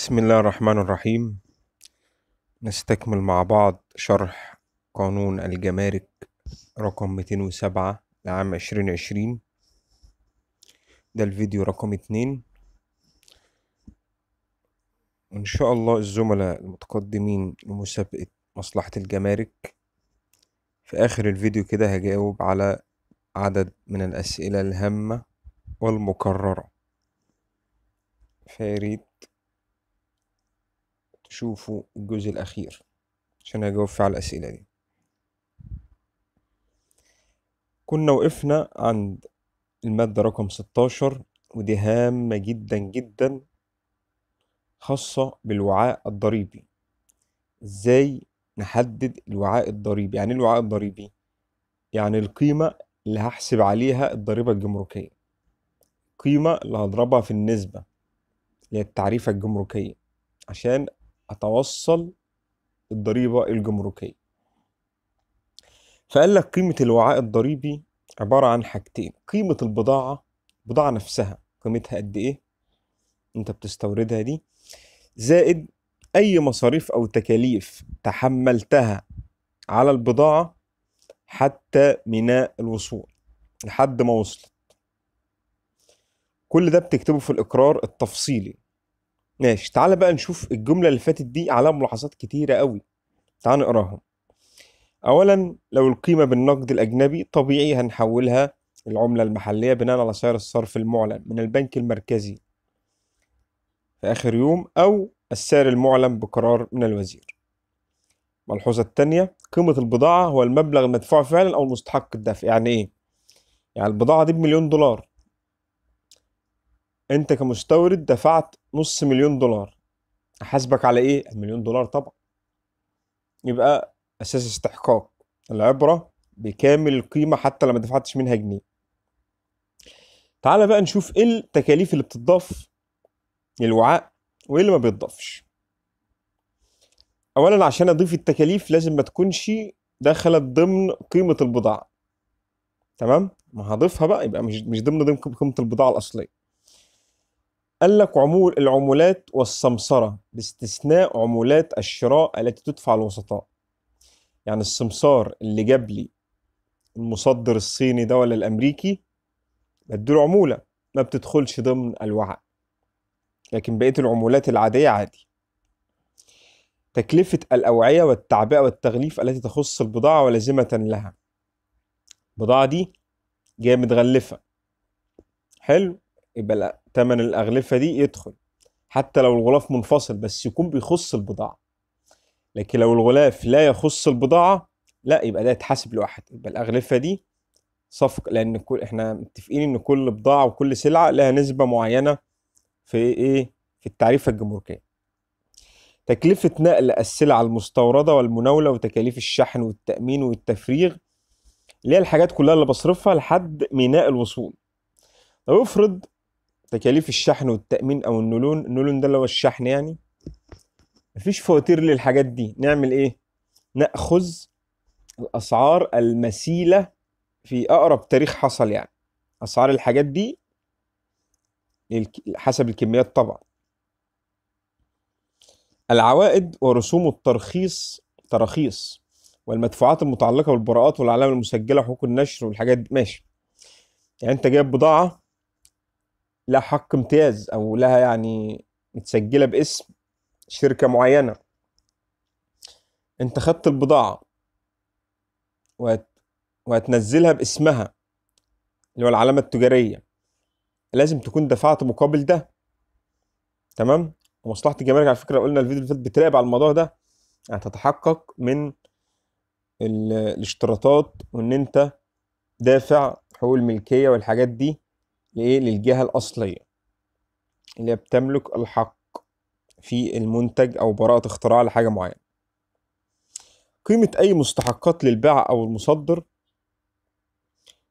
بسم الله الرحمن الرحيم. نستكمل مع بعض شرح قانون الجمارك رقم 207 لعام 2020 ده الفيديو رقم اتنين. وإن شاء الله الزملاء المتقدمين لمسابقة مصلحة الجمارك في آخر الفيديو كده هجاوب على عدد من الأسئلة الهامة والمكررة. فياريت. تشوفوا الجزء الأخير عشان أجاوب فيه على الأسئلة دي. كنا وقفنا عند المادة رقم 16 ودي هامة جدا جدا خاصة بالوعاء الضريبي. إزاي نحدد الوعاء الضريبي؟ يعني إيه الوعاء الضريبي؟ يعني القيمة اللي هحسب عليها الضريبة الجمركية. القيمة اللي هضربها في النسبة اللي هي التعريفة الجمركية. عشان أتوصل الضريبة الجمركية. فقال لك قيمة الوعاء الضريبي عبارة عن حاجتين قيمة البضاعة البضاعة نفسها قيمتها قد إيه؟ أنت بتستوردها دي. زائد أي مصاريف أو تكاليف تحملتها على البضاعة حتى ميناء الوصول لحد ما وصلت. كل ده بتكتبه في الإقرار التفصيلي. ماشي تعالى بقى نشوف الجملة اللي فاتت دي عليها ملاحظات كتيرة قوي. تعال نقراهم. أولا لو القيمة بالنقد الأجنبي طبيعي هنحولها العملة المحلية بناء على سعر الصرف المعلن من البنك المركزي في آخر يوم أو السعر المعلن بقرار من الوزير. الملحوظة التانية قيمة البضاعة هو المبلغ المدفوع فعلا أو المستحق الدفع. يعني إيه؟ يعني البضاعة دي بمليون دولار. أنت كمستورد دفعت نص مليون دولار. أحاسبك على إيه؟ المليون دولار طبعا. يبقى أساس استحقاق. العبرة بكامل القيمة حتى لما دفعتش منها جنيه. تعالى بقى نشوف إيه التكاليف اللي بتضاف للوعاء وإيه اللي ما بيتضافش. اولا عشان أضيف التكاليف لازم ما تكونش دخلت ضمن قيمة البضاعة. تمام؟ ما هضيفها بقى يبقى مش مش ضمن ضمن قيمة البضاعة الأصلية. قال لك عمول العمولات والسمسرة باستثناء عمولات الشراء التي تدفع الوسطاء. يعني السمسار اللي جاب لي المصدر الصيني ده ولا الأمريكي بديله عمولة ما بتدخلش ضمن الوعاء لكن بقية العمولات العادية عادي. تكلفة الأوعية والتعبئة والتغليف التي تخص البضاعة ولازمة لها. البضاعة دي جاية متغلفة حلو؟ يبقى لا تمن الأغلفة دي يدخل. حتى لو الغلاف منفصل بس يكون بيخص البضاعة. لكن لو الغلاف لا يخص البضاعة لا يبقى ده يتحاسب لوحده. يبقى الأغلفة دي صفقة لأن كل إحنا متفقين إن كل بضاعة وكل سلعة لها نسبة معينة في إيه؟ في التعريفة الجمركية تكلفة نقل السلع المستوردة والمناولة وتكاليف الشحن والتأمين والتفريغ اللي هي الحاجات كلها اللي بصرفها لحد ميناء الوصول. لو افرض تكاليف الشحن والتأمين أو النولون النولون ده اللي هو الشحن يعني. مفيش فواتير للحاجات دي. نعمل إيه؟ نأخذ الأسعار المثيلة في أقرب تاريخ حصل يعني. أسعار الحاجات دي حسب الكميات طبعا. العوائد ورسوم الترخيص تراخيص والمدفوعات المتعلقة بالبراءات والعلامة المسجلة وحقوق النشر والحاجات دي. ماشي. يعني أنت جايب بضاعة لها حق امتياز أو لها يعني متسجلة باسم شركة معينة. أنت خدت البضاعة وهت... وهتنزلها باسمها اللي هو العلامة التجارية. لازم تكون دفعت مقابل ده. تمام؟ ومصلحة الجمارك على فكرة قلنا الفيديو اللي فات بتراقب على الموضوع ده هتتحقق من الاشتراطات وإن أنت دافع حقوق الملكية والحاجات دي لايه للجهة الأصلية اللي بتملك الحق في المنتج أو براءة اختراع لحاجة معينة. قيمة أي مستحقات للبيع أو المصدر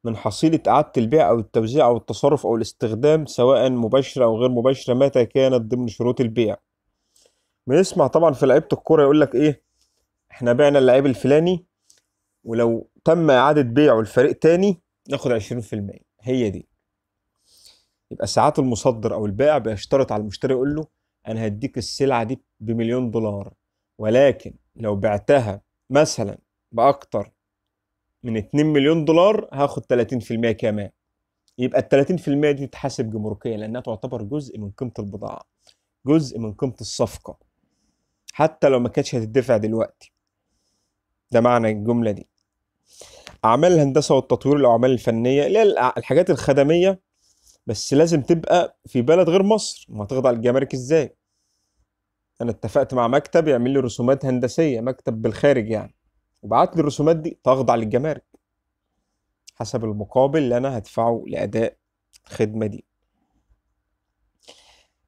من حصيلة إعادة البيع أو التوزيع أو التصرف أو الاستخدام سواء مباشرة أو غير مباشرة متى كانت ضمن شروط البيع. بنسمع طبعا في لعيبة الكورة يقول لك إيه؟ إحنا بعنا اللعيب الفلاني ولو تم إعادة بيعه لفريق تاني ناخد عشرين في المية. هي دي. يبقى ساعات المصدر أو البائع بيشترط على المشتري يقول له أنا هديك السلعة دي بمليون دولار ولكن لو بعتها مثلا بأكتر من 2 مليون دولار هاخد 30% كمان. يبقى ال 30% دي تتحاسب جمركيا لأنها تعتبر جزء من قيمة البضاعة جزء من قيمة الصفقة حتى لو ما كانتش هتدفع دلوقتي. ده معنى الجملة دي. أعمال الهندسة والتطوير الأعمال الفنية اللي هي الحاجات الخدمية بس لازم تبقى في بلد غير مصر. ما تخضع للجمارك إزاي؟ أنا اتفقت مع مكتب يعمل لي رسومات هندسية مكتب بالخارج يعني. وبعت لي الرسومات دي تخضع للجمارك. حسب المقابل اللي أنا هدفعه لأداء الخدمة دي.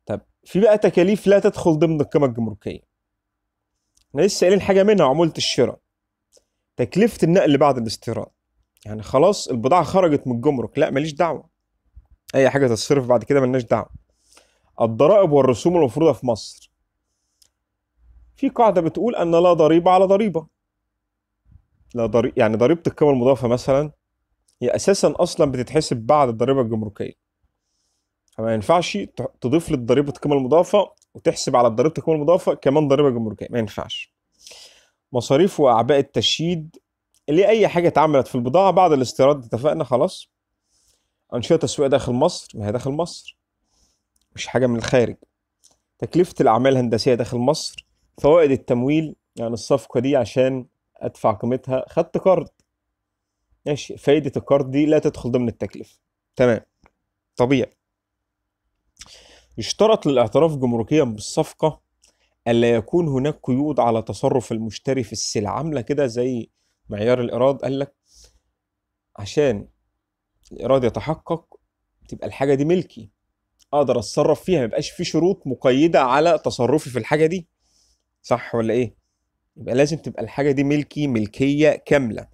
طب في بقى تكاليف لا تدخل ضمن القيمة الجمركية. إحنا لسه قايلين حاجة منها عمولة الشراء. تكلفة النقل بعد الاستيراد. يعني خلاص البضاعة خرجت من الجمرك. لا ماليش دعوة. أي حاجة تتصرف بعد كده ملناش دعوة. الضرائب والرسوم المفروضة في مصر. في قاعدة بتقول أن لا ضريبة على ضريبة. لا ضري... يعني ضريبة القيمة المضافة مثلا هي أساسا أصلا بتتحسب بعد الضريبة الجمركية. فما ينفعش تضيف للضريبه القيمه المضافة وتحسب على ضريبة القيمة المضافة كمان ضريبة جمركية. ما ينفعش. مصاريف وأعباء التشييد اللي اي حاجة اتعملت في البضاعة بعد الاستيراد اتفقنا خلاص؟ أنشطة تسويق داخل مصر ما هي داخل مصر. مش حاجة من الخارج. تكلفة الأعمال الهندسية داخل مصر فوائد التمويل يعني الصفقة دي عشان أدفع قيمتها. خدت قرض ماشي. فايدة القرض دي لا تدخل ضمن التكلفة. تمام. طبيعي. يشترط للاعتراف جمركيا بالصفقة الا يكون هناك قيود على تصرف المشتري في السلع. عاملة كده زي معيار الإيراد. قال لك عشان الايراد يتحقق تبقى الحاجة دي ملكي. أقدر أتصرف فيها ما يبقاش في شروط مقيدة على تصرفي في الحاجة دي. صح ولا إيه؟ يبقى لازم تبقى الحاجة دي ملكي ملكية كاملة.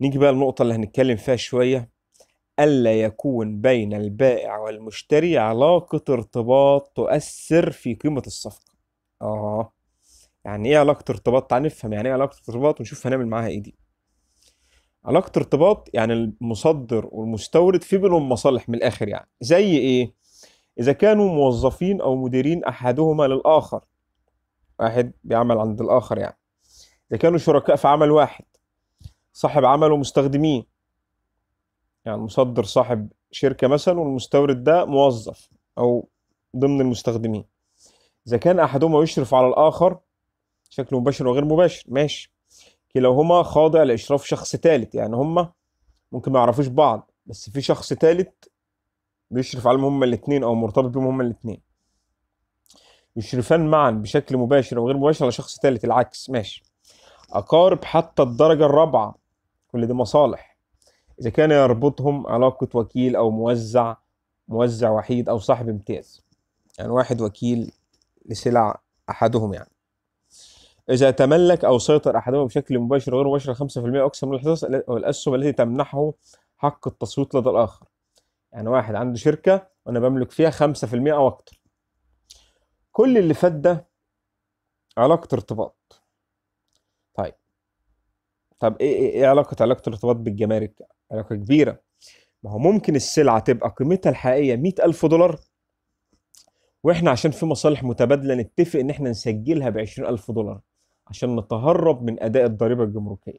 نيجي بقى النقطه اللي هنتكلم فيها شوية. ألا يكون بين البائع والمشتري علاقة ارتباط تؤثر في قيمة الصفقة. آه. يعني إيه علاقة ارتباط؟ تعال نفهم يعني إيه علاقة ارتباط ونشوف هنعمل معاها إيه دي. علاقة ارتباط يعني المصدر والمستورد في بينهم مصالح من الآخر يعني. زي إيه؟ إذا كانوا موظفين أو مديرين أحدهما للآخر. واحد بيعمل عند الآخر يعني. إذا كانوا شركاء في عمل واحد. صاحب عمل ومستخدمين. يعني المصدر صاحب شركة مثلا والمستورد ده موظف أو ضمن المستخدمين. إذا كان أحدهما يشرف على الآخر بشكل مباشر وغير مباشر. ماشي. كلاهما خاضع لإشراف شخص ثالث يعني هما ممكن ما يعرفوش بعض بس في شخص ثالث بيشرف عليهم هما الاثنين أو مرتبط بهم هما الاثنين يشرفان معا بشكل مباشر أو غير مباشر على شخص ثالث العكس ماشي. أقارب حتى الدرجة الرابعة كل دي مصالح. إذا كان يربطهم علاقة وكيل أو موزع موزع وحيد أو صاحب امتياز. يعني واحد وكيل لسلع أحدهم يعني. إذا تملك أو سيطر أحدهما بشكل مباشر وغير مباشر 5% أو أكثر من الحصص أو الأسهم التي تمنحه حق التصويت لدى الآخر. يعني واحد عنده شركة وأنا بملك فيها 5% أو أكتر كل اللي فات ده علاقة ارتباط. طيب. طب إيه, إيه, إيه علاقة علاقة الارتباط بالجمارك؟ علاقة كبيرة. ما هو ممكن السلعة تبقى قيمتها الحقيقية 100 ألف دولار. وإحنا عشان في مصالح متبادلة نتفق إن إحنا نسجلها ب 20 ألف دولار. عشان نتهرب من أداء الضريبة الجمركية.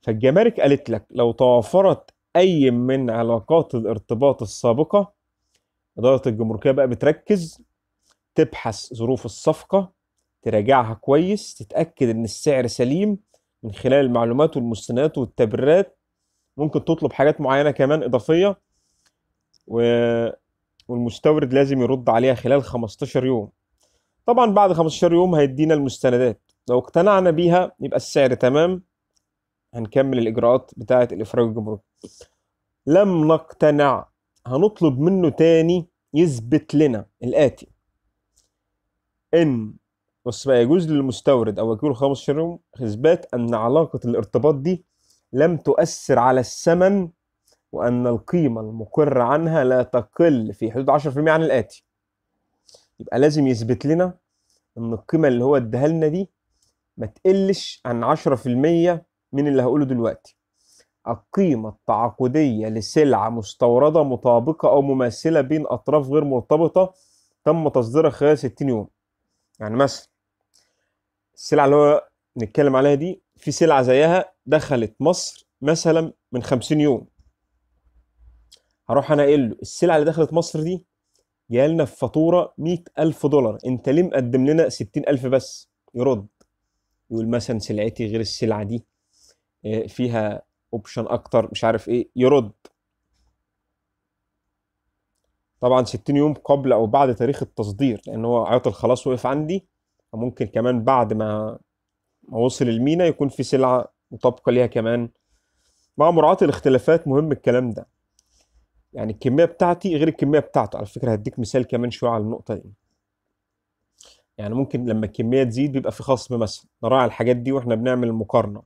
فالجمارك قالت لك لو توافرت أي من علاقات الارتباط السابقة إدارة الجمركية بقى بتركز تبحث ظروف الصفقة تراجعها كويس تتأكد إن السعر سليم من خلال المعلومات والمستندات والتبريرات. ممكن تطلب حاجات معينة كمان إضافية و... والمستورد لازم يرد عليها خلال 15 يوم. طبعا بعد 15 يوم هيدينا المستندات. لو اقتنعنا بيها يبقى السعر تمام. هنكمل الإجراءات بتاعة الإفراج الجمركي لم نقتنع. هنطلب منه تاني يثبت لنا الآتي. إن بص بقى يجوز للمستورد أو وكيله 15 يوم إثبات أن علاقة الارتباط دي لم تؤثر على الثمن وأن القيمة المقر عنها لا تقل في حدود 10% عن الآتي. يبقى لازم يثبت لنا إن القيمة اللي هو اداها لنا دي ما تقلش عن 10% من اللي هقوله دلوقتي. القيمة التعاقدية لسلعة مستوردة مطابقة أو مماثلة بين أطراف غير مرتبطة تم تصديرها خلال 60 يوم. يعني مثلا السلعة اللي هو نتكلم عليها دي في سلعة زيها دخلت مصر مثلا من 50 يوم. هروح أنا قايل له السلعة اللي دخلت مصر دي جاية لنا في فاتورة 100000 دولار. انت ليه مقدم لنا 60000 بس؟ يرد. يقول مثلا سلعتي غير السلعة دي. آه، فيها اوبشن أكتر مش عارف إيه. يرد. طبعا 60 يوم قبل أو بعد تاريخ التصدير لأن هو عاطل خلاص وقف عندي. فممكن كمان بعد ما ما وصل المينا يكون في سلعة مطابقة ليها كمان. مع مراعاة الاختلافات مهم الكلام ده. يعني الكمية بتاعتي غير الكمية بتاعته. على فكرة هديك مثال كمان شوية على النقطة دي يعني ممكن لما الكمية تزيد بيبقى في خصم مثلا. نراعي الحاجات دي وإحنا بنعمل المقارنة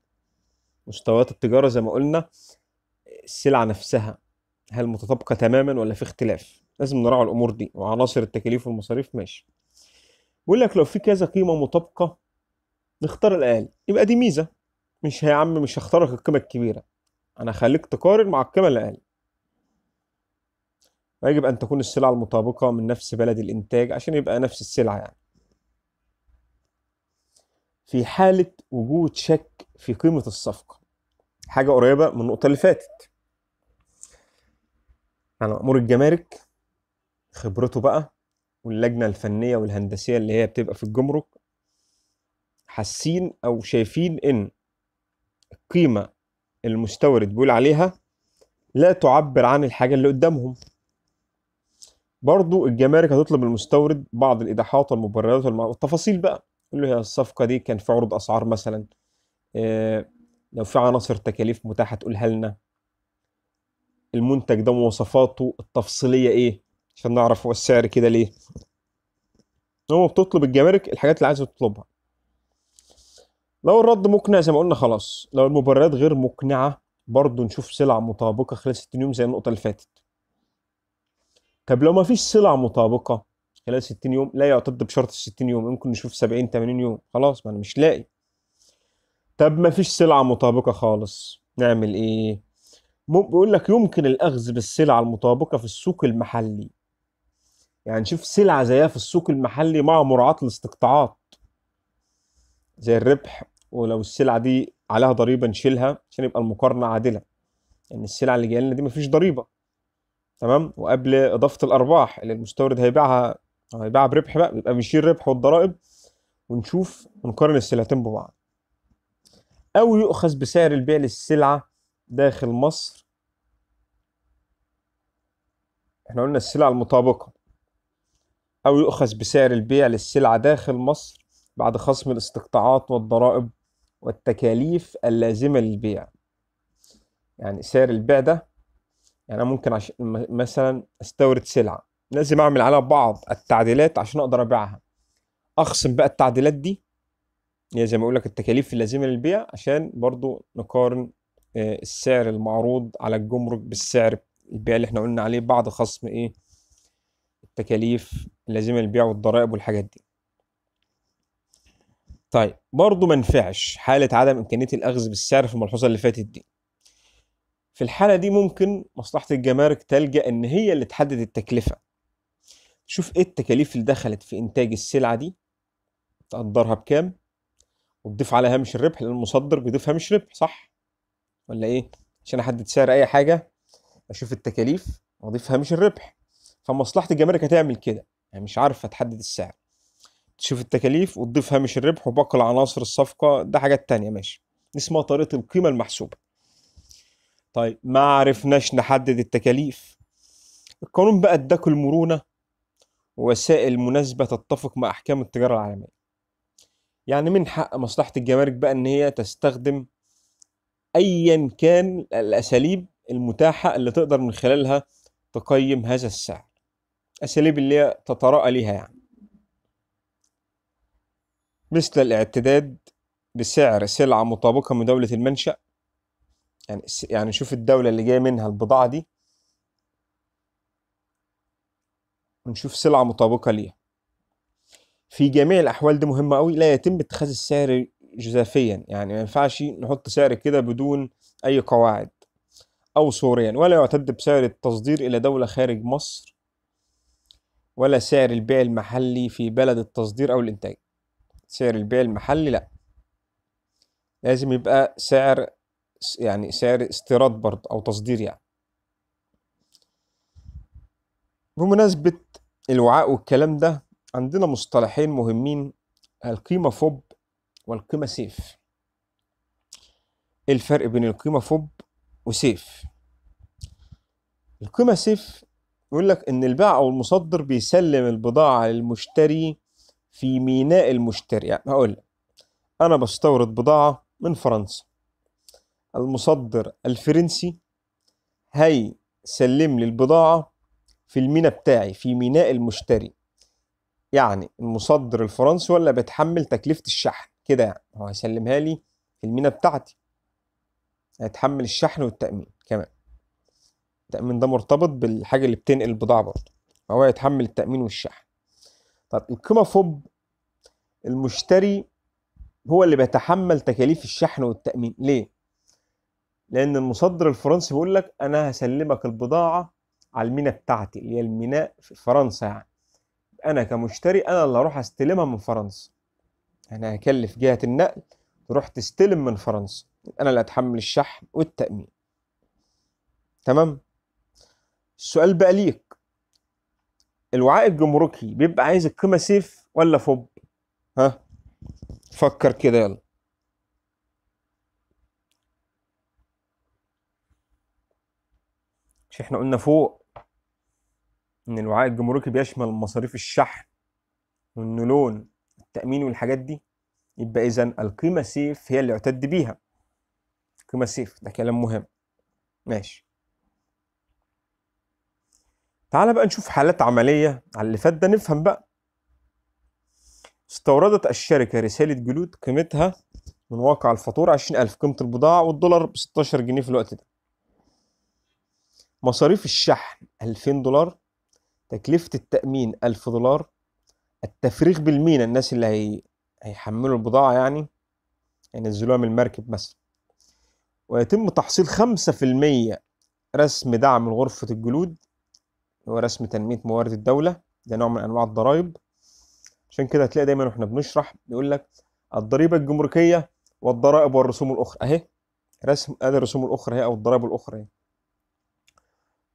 مستويات التجارة زي ما قلنا السلعة نفسها هل متطابقة تماما ولا في اختلاف؟ لازم نراعي الأمور دي. وعناصر التكاليف والمصاريف ماشي. بيقول لك لو في كذا قيمة مطابقة نختار الأقل. يبقى دي ميزة. مش يا عم مش هختار لك القيمة الكبيرة. أنا هخليك تقارن مع القيمة الأقل. ويجب أن تكون السلعة المطابقة من نفس بلد الإنتاج عشان يبقى نفس السلعة يعني. في حالة وجود شك في قيمة الصفقة. حاجة قريبة من النقطة اللي فاتت. يعني مأمور الجمارك خبرته بقى واللجنة الفنية والهندسية اللي هي بتبقى في الجمرك حاسين أو شايفين إن القيمة المستورد بيقول عليها لا تعبر عن الحاجة اللي قدامهم. برضو الجمارك هتطلب من المستورد بعض الإيضاحات والمبررات والم- والتفاصيل بقى. له هي الصفقة دي كان في عروض أسعار مثلا إيه لو في عناصر تكاليف متاحة تقولها لنا. المنتج ده مواصفاته التفصيلية إيه؟ عشان نعرف هو السعر كده ليه. هو بتطلب الجمارك الحاجات اللي عايزة تطلبها. لو الرد مقنع زي ما قلنا خلاص. لو المبررات غير مقنعة برضو نشوف سلع مطابقة خلال 60 يوم زي النقطة اللي فاتت. طب لو ما فيش سلع مطابقة خلال 60 يوم لا يعتد بشرط ال 60 يوم ممكن نشوف 70 80 يوم. خلاص ما أنا مش لاقي. طب ما فيش سلعة مطابقة خالص. نعمل إيه؟ بيقول لك يمكن الأخذ بالسلع المطابقة في السوق المحلي. يعني نشوف سلعة زيها في السوق المحلي مع مراعاة الاستقطاعات. زي الربح ولو السلعة دي عليها ضريبة نشيلها عشان يبقى المقارنة عادلة. يعني السلعة اللي جاية لنا دي مفيش ضريبة. تمام؟ وقبل إضافة الأرباح اللي المستورد هيبيعها هيبيعها بربح بقى يبقى بنشيل الربح والضرائب ونشوف ونقارن السلعتين ببعض. أو يؤخذ بسعر البيع للسلعة داخل مصر. إحنا قلنا السلع المطابقة. أو يؤخذ بسعر البيع للسلعة داخل مصر بعد خصم الاستقطاعات والضرائب والتكاليف اللازمة للبيع. يعني سعر البيع ده يعني أنا ممكن م- مثلا أستورد سلعة. لازم أعمل عليها بعض التعديلات عشان أقدر أبيعها. أخصم بقى التعديلات دي هي زي ما أقول لك التكاليف اللازمة للبيع عشان برضو نقارن آه، السعر المعروض على الجمرك بالسعر البيع اللي إحنا قلنا عليه بعد خصم إيه؟ التكاليف اللازمة للبيع والضرائب والحاجات دي. طيب برضو ما ينفعش حالة عدم إمكانية الأخذ بالسعر في الملحوظة اللي فاتت دي. في الحالة دي ممكن مصلحة الجمارك تلجأ إن هي اللي تحدد التكلفة. شوف إيه التكاليف اللي دخلت في إنتاج السلعة دي. تقدرها بكام؟ وتضيف على هامش الربح لأن المصدر بيضيف هامش ربح صح؟ ولا إيه؟ عشان أحدد سعر أي حاجة أشوف التكاليف وأضيف هامش الربح. فمصلحة الجمارك هتعمل كده يعني مش عارفة تحدد السعر. تشوف التكاليف وتضيف هامش الربح وباقي العناصر الصفقة ده حاجات تانية ماشي. اسمها طريقة القيمة المحسوبة. طيب ما عرفناش نحدد التكاليف. القانون بقى اداك المرونة ووسائل مناسبة تتفق مع أحكام التجارة العالمية. يعني من حق مصلحة الجمارك بقى إن هي تستخدم أيا كان الأساليب المتاحة اللي تقدر من خلالها تقيم هذا السعر. أساليب اللي هي تتراءى ليها يعني. مثل الاعتداد بسعر سلعة مطابقة من دولة المنشأ يعني يعني شوف الدولة اللي جاية منها البضاعة دي. ونشوف سلعة مطابقة ليها. في جميع الأحوال دي مهمة أوي. لا يتم اتخاذ السعر جزافيا. يعني ما ينفعش نحط سعر كده بدون أي قواعد أو صوريا. ولا يعتد بسعر التصدير إلى دولة خارج مصر. ولا سعر البيع المحلي في بلد التصدير أو الإنتاج. سعر البيع المحلي لا. لازم يبقى سعر يعني سعر استيراد برضه أو تصدير يعني. بمناسبة الوعاء والكلام ده عندنا مصطلحين مهمين القيمة فوب والقيمة سيف. إيه الفرق بين القيمة فوب وسيف؟ القيمة سيف يقول لك إن البائع أو المصدر بيسلم البضاعة للمشتري في ميناء المشتري. يعني هقول لك أنا بستورد بضاعة من فرنسا. المصدر الفرنسي. هيسلم لي البضاعة في الميناء بتاعي في ميناء المشتري. يعني المصدر الفرنسي ولا بيتحمل تكلفة الشحن؟ كده يعني. هو هيسلمها لي في الميناء بتاعتي. هيتحمل الشحن والتأمين كمان. التأمين ده مرتبط بالحاجة اللي بتنقل البضاعة برضه. فهو هيتحمل التأمين والشحن. طب القيمة فوب المشتري هو اللي بيتحمل تكاليف الشحن والتأمين. ليه؟ لأن المصدر الفرنسي بيقول لك أنا هسلمك البضاعة على الميناء بتاعتي اللي هي الميناء في فرنسا يعني. أنا كمشتري أنا اللي هروح أستلمها من فرنسا. أنا هكلف جهة النقل تروح تستلم من فرنسا. أنا اللي هتحمل الشحن والتأمين. تمام؟ السؤال بقى ليك. الوعاء الجمركي بيبقى عايز القيمة سيف ولا فوب؟ ها؟ فكر كده يلا. مش إحنا قلنا فوق ان الوعاء الجمركي بيشمل مصاريف الشحن والنولون التأمين والحاجات دي يبقى إذا القيمة سيف هي اللي يعتد بيها. قيمة سيف ده كلام مهم. ماشي. تعال بقى نشوف حالات عملية. على اللي فات ده نفهم بقى. استوردت الشركة رسالة جلود قيمتها من واقع الفاتورة 20000 قيمة البضاعة والدولار ب 16 جنيه في الوقت ده. مصاريف الشحن 2000 دولار تكلفة التأمين 1000 دولار التفريغ بالمينا الناس اللي هي... هيحملوا البضاعة يعني ينزلوها من المركب مثلا. ويتم تحصيل 5% رسم دعم غرفة الجلود هو رسم تنمية موارد الدولة. ده نوع من أنواع الضرائب. عشان كده هتلاقي دايما وإحنا بنشرح بيقول لك الضريبة الجمركية والضرائب والرسوم الأخرى. أهي رسم أدي الرسوم الأخرى أهي أو الضرائب الأخرى أهي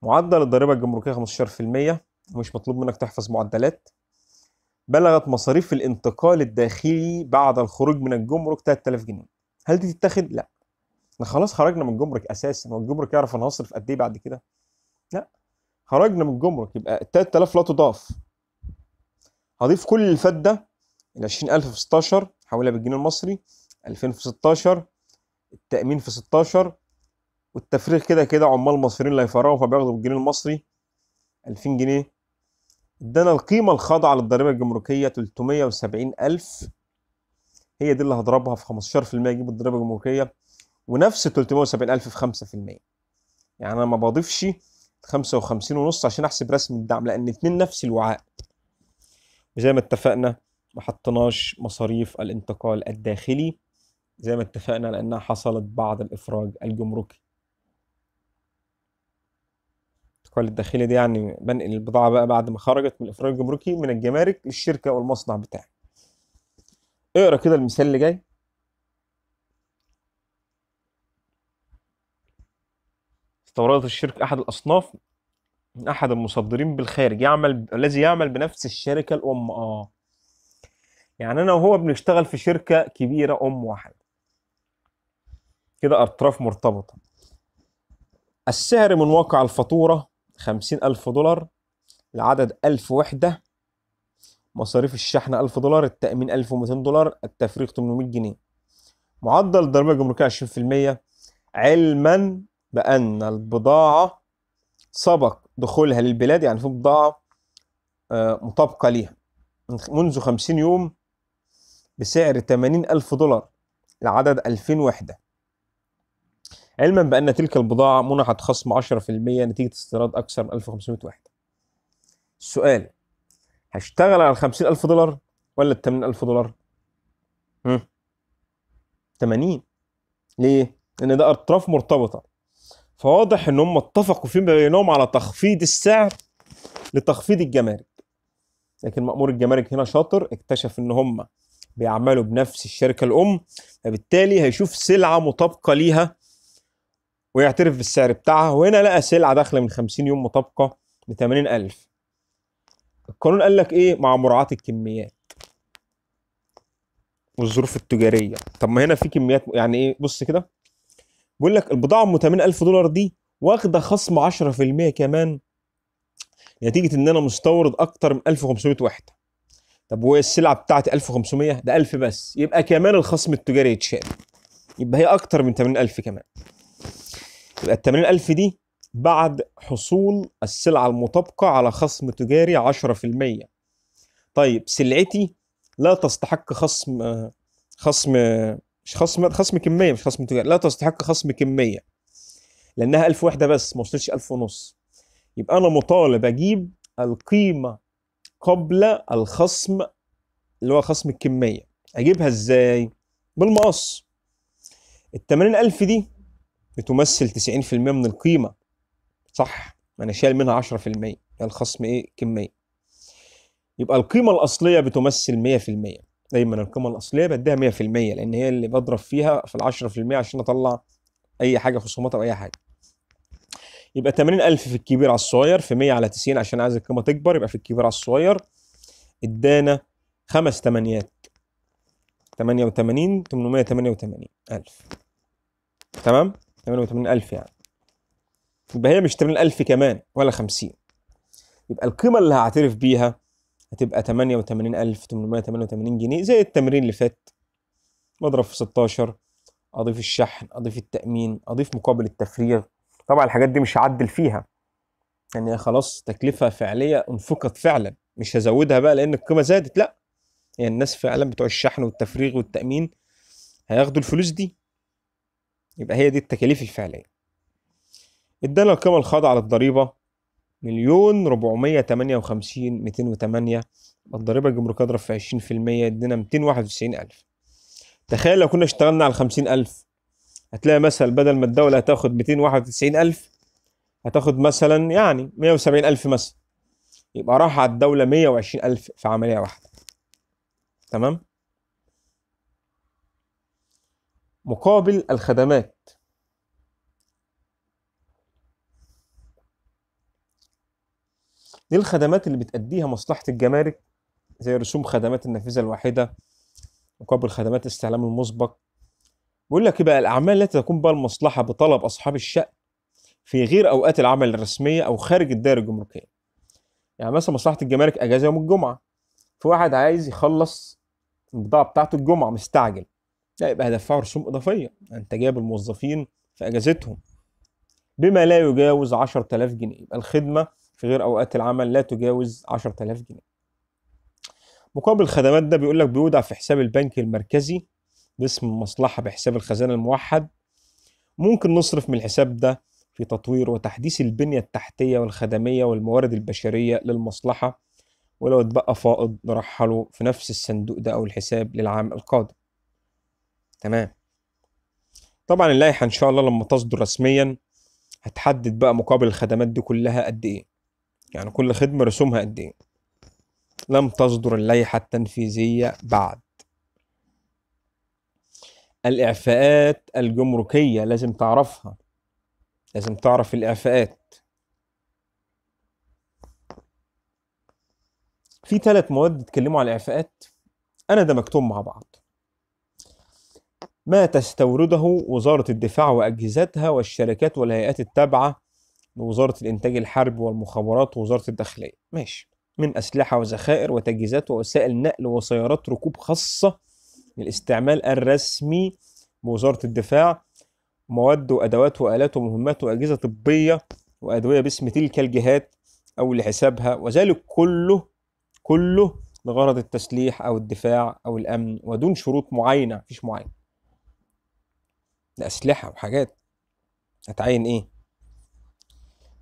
معدل الضريبة الجمركية 15% مش مطلوب منك تحفظ معدلات. بلغت مصاريف الانتقال الداخلي بعد الخروج من الجمرك 3000 جنيه. هل دي تتاخد؟ لا. إحنا خلاص خرجنا من الجمرك أساسا. هو الجمرك يعرف أنا هصرف قد إيه بعد كده؟ لا. خرجنا من الجمرك يبقى ال 3000 لا تضاف. هضيف كل اللي فات ده ال 20000 في 16 حولها بالجنيه المصري. 2000 في 16 التأمين في 16 والتفريغ كده كده عمال مصريين اللي هيفرغوا فبياخدوا بالجنيه المصري 2000 جنيه. ادانا القيمة الخاضعة للضريبة الجمركية 370000 هي دي اللي هضربها في 15% أجيب الضريبة الجمركية. ونفس 370000 في 5% يعني أنا ما بضيفش 55 ونص عشان أحسب رسم الدعم لأن اتنين نفس الوعاء. وزي ما اتفقنا ما حطيناش مصاريف الانتقال الداخلي. زي ما اتفقنا لأنها حصلت بعد الإفراج الجمركي. الانتقال الداخلي دي يعني بنقل البضاعة بقى بعد ما خرجت من الإفراج الجمركي من الجمارك للشركة أو المصنع بتاعي. اقرأ كده المثال اللي جاي. استوردت الشركة أحد الأصناف من أحد المصدرين بالخارج يعمل الذي يعمل بنفس الشركة الأم. آه. يعني أنا وهو بنشتغل في شركة كبيرة أم واحدة كده أطراف مرتبطة. السعر من واقع الفاتورة خمسين ألف دولار لعدد ألف وحدة مصاريف الشحن ألف دولار التأمين ألف ومتين دولار التفريغ 800 جنيه. معدل الضريبة الجمركية 20% علما بأن البضاعة سبق دخولها للبلاد يعني في بضاعة آه، مطابقة ليها. منذ 50 يوم بسعر 80 ألف دولار لعدد 2000 وحدة. علما بأن تلك البضاعة منحت خصم 10% نتيجة استيراد أكثر من 1500 وحدة السؤال هشتغل على 50 ألف دولار ولا ال 80 ألف دولار؟ هم؟ 80 ليه؟ لأن ده أطراف مرتبطة فواضح إن هم اتفقوا فيما بينهم على تخفيض السعر لتخفيض الجمارك لكن مأمور الجمارك هنا شاطر اكتشف إن هم بيعملوا بنفس الشركة الأم فبالتالي هيشوف سلعة مطابقة ليها ويعترف بالسعر بتاعها. وهنا لقى سلعة داخلة من 50 يوم مطابقة ب 80000 القانون قال لك إيه؟ مع مراعاة الكميات. والظروف التجارية. طب ما هنا في كميات يعني إيه؟ بص كده. بيقول لك البضاعة ام 80000 دولار دي واخدة خصم 10% كمان نتيجة إن أنا مستورد أكتر من 1500 وحدة طب وهي السلعة بتاعتي 1500 ده 1000 بس. يبقى كمان الخصم التجاري يتشال. يبقى هي أكتر من 80000 كمان. يبقى ال 80000 دي بعد حصول السلعة المطابقة على خصم تجاري 10% طيب سلعتي لا تستحق خصم خصم مش خصم خصم كمية مش خصم تجاري لا تستحق خصم كمية لأنها 1000 وحدة بس ما وصلتش 1000 ونص. يبقى أنا مطالب أجيب القيمة قبل الخصم اللي هو خصم الكمية. أجيبها إزاي؟ بالمقص. ال 80000 دي بتمثل 90% من القيمة. صح؟ ما أنا شايل منها 10% يعني الخصم إيه؟ كمية. يبقى القيمة الأصلية بتمثل 100% دايما القيمة الأصلية بديها 100% لأن هي اللي بضرب فيها في ال 10% عشان أطلع أي حاجة خصومات أو أي حاجة. يبقى 80000 في الكبير على الصغير في 100 على 90 عشان عايز القيمة تكبر يبقى في الكبير على الصغير ادانا خمس تمانيات. 88 888 ألف. تمام؟ 88000 يعني. يبقى هي مش 80000 كمان ولا 50 يبقى القيمة اللي هعترف بيها هتبقى 88888 جنيه زي التمرين اللي فات. بضرب في 16 أضيف الشحن أضيف التأمين أضيف مقابل التفريغ. طبعا الحاجات دي مش هعدل فيها. يعني خلاص تكلفة فعلية انفقت فعلا. مش هزودها بقى لأن القيمة زادت لا. يعني الناس فعلا بتوع الشحن والتفريغ والتأمين هياخدوا الفلوس دي. يبقى هي دي التكاليف الفعلية. ادانا القيمة الخاضعة للضريبة مليون ربعمية تمانية وخمسين ميتين وتمانية الضريبة الجمركية أضرب في عشرين في المية ادينا ميتين واحد وتسعين ألف. تخيل لو كنا اشتغلنا على خمسين ألف هتلاقي مثلا بدل ما الدولة هتاخد ميتين واحد وتسعين ألف هتاخد مثلا يعني مية وسبعين ألف مثلا. يبقى راح على الدولة مية وعشرين ألف في عملية واحدة. تمام؟ مقابل الخدمات. دي الخدمات اللي بتأديها مصلحة الجمارك زي رسوم خدمات النافذة الواحدة مقابل خدمات الاستعلام المسبق. بيقول لك بقى الأعمال التي تكون بها المصلحة بطلب أصحاب الشأن في غير أوقات العمل الرسمية أو خارج الدائرة الجمركية. يعني مثلا مصلحة الجمارك أجازة يوم الجمعة في واحد عايز يخلص البضاعة بتاعته الجمعة مستعجل. لا يبقى هدفعه رسوم إضافية. أنت جايب الموظفين في أجازتهم. بما لا يجاوز 10000 جنيه. يبقى الخدمة في غير أوقات العمل لا تجاوز 10000 جنيه. مقابل الخدمات ده بيقول لك بيودع في حساب البنك المركزي باسم المصلحة بحساب الخزانة الموحد. ممكن نصرف من الحساب ده في تطوير وتحديث البنية التحتية والخدمية والموارد البشرية للمصلحة ولو اتبقى فائض نرحله في نفس الصندوق ده أو الحساب للعام القادم. تمام. طبعا اللائحة إن شاء الله لما تصدر رسميا هتحدد بقى مقابل الخدمات دي كلها قد إيه. يعني كل خدمة رسومها قد إيه. لم تصدر اللائحة التنفيذية بعد. الإعفاءات الجمركية لازم تعرفها. لازم تعرف الإعفاءات. في ثلاث مواد اتكلموا على الإعفاءات. أنا دمجتهم مع بعض. ما تستورده وزارة الدفاع وأجهزتها والشركات والهيئات التابعة لوزارة الإنتاج الحربي والمخابرات ووزارة الداخلية. ماشي. من أسلحة وذخائر وتجهيزات ووسائل نقل وسيارات ركوب خاصة للاستعمال الرسمي بوزارة الدفاع مواد وأدوات وآلات ومهمات وأجهزة طبية وأدوية باسم تلك الجهات أو لحسابها. وذلك كله كله لغرض التسليح أو الدفاع أو الأمن ودون شروط معينة. مفيش معين ده أسلحة وحاجات. هتعين إيه؟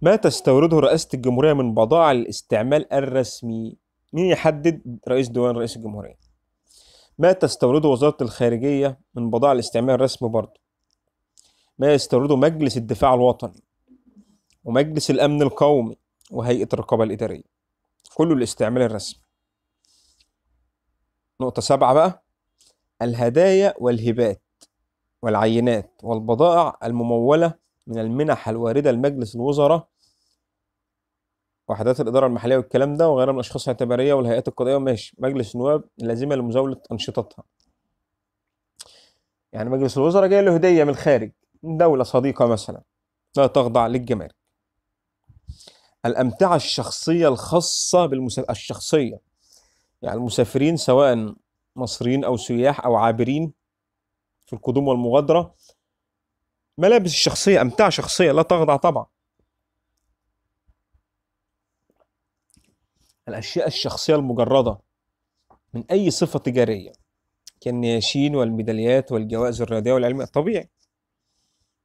ما تستورده رئاسة الجمهورية من بضائع الاستعمال الرسمي. مين يحدد رئيس ديوان رئيس الجمهورية؟ ما تستورده وزارة الخارجية من بضائع الاستعمال الرسمي برضه. ما يستورده مجلس الدفاع الوطني ومجلس الأمن القومي وهيئة الرقابة الإدارية. كله الاستعمال الرسمي. نقطة سبعة بقى. الهدايا والهبات. والعينات والبضائع الممولة من المنح الواردة لمجلس الوزراء وحدات الإدارة المحلية والكلام ده وغيرها من الأشخاص الاعتبارية والهيئات القضائية. ماشي. مجلس النواب اللازمة لمزاولة أنشطتها. يعني مجلس الوزراء جاي له هدية من الخارج من دولة صديقة مثلا لا تخضع للجمارك. الأمتعة الشخصية الخاصة بالمسافر الشخصية. يعني المسافرين سواء مصريين أو سياح أو عابرين في القدوم والمغادرة. ملابس الشخصية أمتعة شخصية لا تخضع طبعا. الأشياء الشخصية المجردة من أي صفة تجارية؟ كالنياشين والميداليات والجوائز الرياضية والعلمية. طبيعي.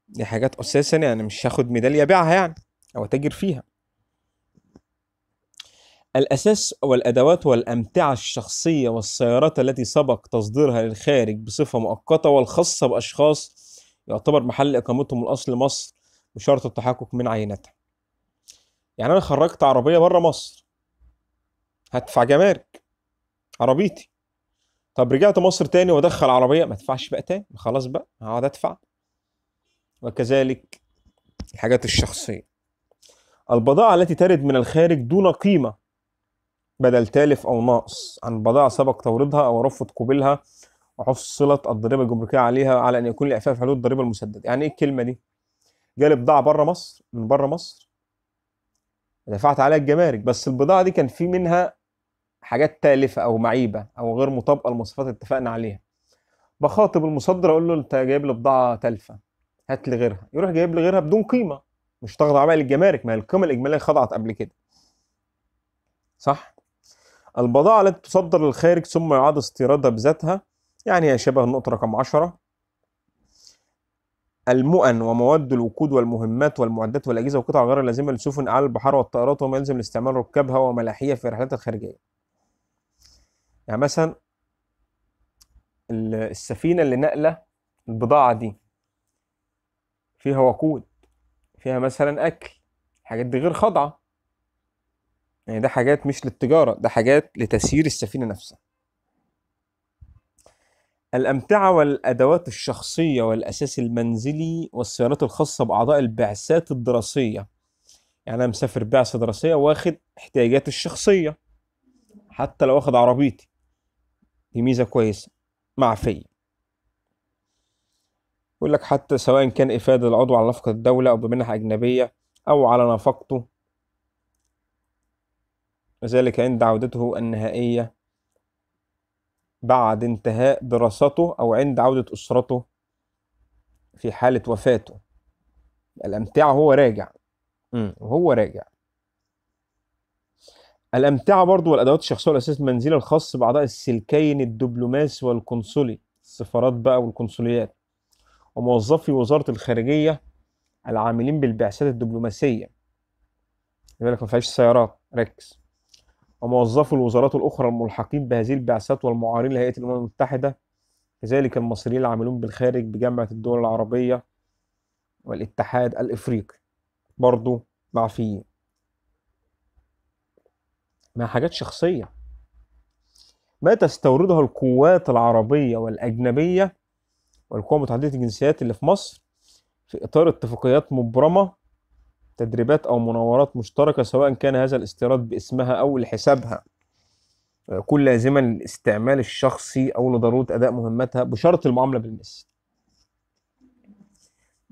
دي حاجات أساسا يعني مش هاخد ميدالية أبيعها يعني أو أتاجر فيها. الأساس والأدوات والأمتعة الشخصية والسيارات التي سبق تصديرها للخارج بصفة مؤقتة والخاصة بأشخاص يعتبر محل إقامتهم الأصل مصر بشرط التحقق من عينتها. يعني أنا خرجت عربية بره مصر. هدفع جمارك. عربيتي. طب رجعت مصر تاني وأدخل عربية ما أدفعش بقى تاني. خلاص بقى هقعد أدفع. وكذلك الحاجات الشخصية. البضائع التي ترد من الخارج دون قيمة بدل تالف أو ناقص. عن بضائع سبق توردها أو رفض قبولها وحصلت الضريبة الجمركيه عليها على أن يكون الاعفاء في حدود الضريبة المسددة. يعني إيه الكلمة دي؟ جالي بضاعه بره مصر؟ من بره مصر؟ دفعت عليها الجمارك. بس البضاعة دي كان في منها حاجات تالفة أو معيبة أو غير مطابقة للمواصفات اللي اتفقنا عليها. بخاطب المصدر أقول له أنت جايب لي بضاعة تالفة هات لي غيرها. يروح جايب لي غيرها بدون قيمة مش تخضع بقى للجمارك ما هي القيمة الإجمالية خضعت قبل كده. صح؟ البضاعة التي تصدر للخارج ثم يعاد استيرادها بذاتها يعني هي شبه النقطة رقم 10 المؤن ومواد الوقود والمهمات والمعدات والأجهزة والقطع غير اللازمة لسفن أعلى البحار والطائرات وما يلزم لاستعمال ركابها وملاحيها في الرحلات الخارجية. يعني مثلا السفينة اللي نقلة البضاعة دي فيها وقود فيها مثلا أكل الحاجات دي غير خاضعة. يعني ده حاجات مش للتجارة ده حاجات لتسيير السفينة نفسها. الأمتعة والأدوات الشخصية والأساس المنزلي والسيارات الخاصة بأعضاء البعثات الدراسية. يعني أنا مسافر بعثة دراسية واخد احتياجاتي الشخصية حتى لو واخد عربيتي. دي ميزة كويسة معفية. يقول لك حتى سواء كان إفادة العضو على نفقة الدولة أو بمنح أجنبية أو على نفقته وذلك عند عودته النهائية بعد انتهاء دراسته أو عند عودة أسرته في حالة وفاته. الأمتعة هو راجع. وهو راجع. الأمتعة برضو والأدوات الشخصية والأساس المنزلي الخاص بأعضاء السلكين الدبلوماسي والقنصلي. السفارات بقى والقنصليات. وموظفي وزارة الخارجية العاملين بالبعثات الدبلوماسية. بالك ما فيهاش سيارات. ركز. وموظفي الوزارات الأخرى الملحقين بهذه البعثات والمعارين لهيئة الأمم المتحدة. كذلك المصريين العاملون بالخارج بجامعة الدول العربية والاتحاد الإفريقي. برضو معفيين ما حاجات شخصية. ما تستورده القوات العربية والأجنبية والقوى متعددة الجنسيات اللي في مصر في إطار اتفاقيات مبرمة تدريبات أو مناورات مشتركة سواء كان هذا الاستيراد باسمها أو لحسابها. ويكون لازما للاستعمال الشخصي أو لضرورة أداء مهمتها بشرط المعاملة بالمثل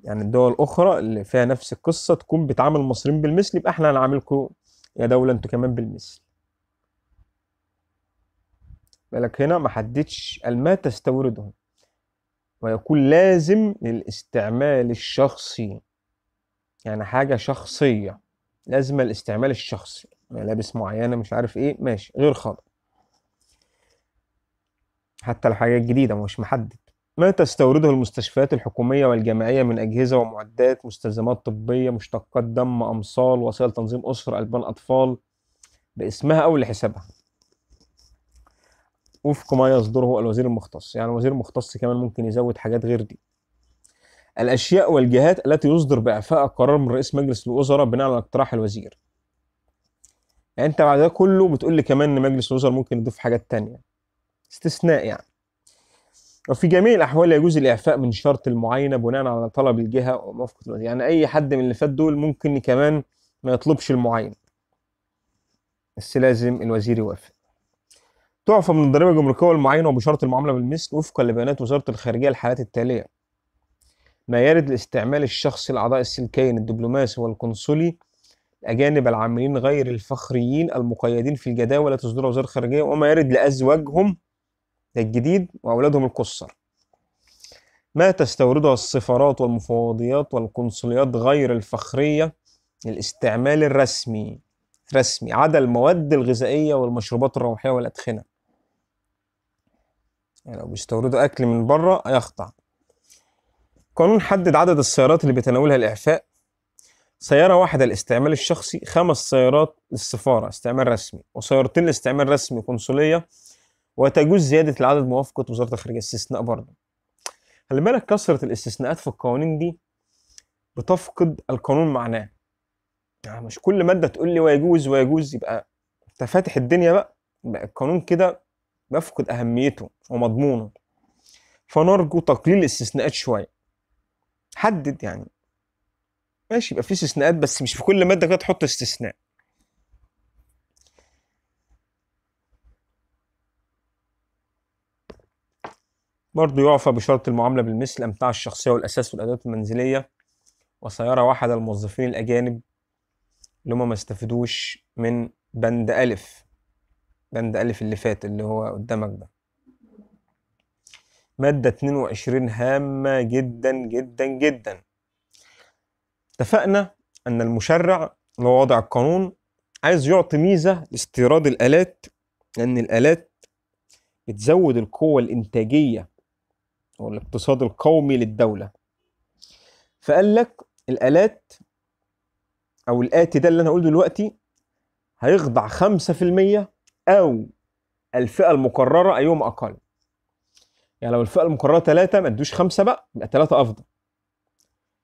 يعني الدول الأخرى اللي فيها نفس القصة تكون بتعامل المصريين بالمثل يبقى إحنا هنعاملكم يا دولة أنتوا كمان بالمثل بالك هنا ما حددش الماء تستورده ويكون لازم للاستعمال الشخصي. يعني حاجة شخصية. لازم الاستعمال الشخصي. ملابس معينة مش عارف إيه ماشي غير خاضع حتى الحاجات جديدة مش محدد. ما تستورده المستشفيات الحكومية والجامعية من أجهزة ومعدات مستلزمات طبية مشتقات دم أمصال وسائل تنظيم أسرة ألبان أطفال. باسمها أو لحسابها. وفق ما يصدره الوزير المختص. يعني الوزير المختص كمان ممكن يزود حاجات غير دي. الأشياء والجهات التي يصدر بإعفاء قرار من رئيس مجلس الوزراء بناء على اقتراح الوزير. يعني أنت بعد ده كله بتقول لي كمان إن مجلس الوزراء ممكن يضيف حاجات تانية. استثناء يعني. وفي جميع الأحوال يجوز الإعفاء من شرط المعاينة بناء على طلب الجهة وموافقة الوزير. يعني أي حد من اللي فات دول ممكن كمان ما يطلبش المعاينة. بس لازم الوزير يوافق. تعفى من الضريبة الجمركية والمعاينة وبشرط المعاملة بالمثل وفقا لبيانات وزارة الخارجية الحالات التالية. ما يرد لاستعمال الشخص الأعضاء السلكين الدبلوماسي والقنصلي الأجانب العاملين غير الفخريين المقيدين في الجداول التي تصدرها وزارة الخارجية وما يرد لأزواجهم الجديد وأولادهم القُصّر. ما تستوردها السفارات والمفوضيات والقنصليات غير الفخرية للاستعمال الرسمي رسمي عدا المواد الغذائية والمشروبات الروحية والأدخنة. يعني لو بيستوردوا أكل من بره يخضع قانون حدد عدد السيارات اللي بيتناولها الإعفاء. سيارة واحدة للاستعمال الشخصي خمس سيارات للسفارة استعمال رسمي وسيارتين لاستعمال رسمي قنصلية وتجوز زيادة العدد موافقة وزارة الخارجية استثناء برضه. خلي بالك كثرة الاستثناءات في القوانين دي بتفقد القانون معناه. يعني مش كل مادة تقول لي ويجوز ويجوز يبقى انت فاتح الدنيا بقى. يبقى القانون كده بيفقد أهميته ومضمونه. فنرجو تقليل الاستثناءات شوية. حدد يعني. ماشي يبقى في استثناءات بس مش في كل مادة كده تحط استثناء. برضه يعفى بشرط المعاملة بالمثل الأمتعة الشخصية والأساس والأدوات المنزلية وسيارة واحدة للموظفين الأجانب اللي هم ما استفادوش من بند ألف. بند ألف اللي فات اللي هو قدامك ده. مادة 22 هامة جدا جدا جدا. اتفقنا أن المشرع اللي هو وضع القانون عايز يعطي ميزة لاستيراد الآلات لأن الآلات بتزود القوة الإنتاجية والاقتصاد القومي للدولة. فقال لك الآلات أو الآتي ده اللي أنا هقوله دلوقتي هيخضع 5% أو الفئة المقررة أيهم أقل. يعني لو الفئة المقررة 3 ما ادوش 5 بقى يبقى 3 أفضل.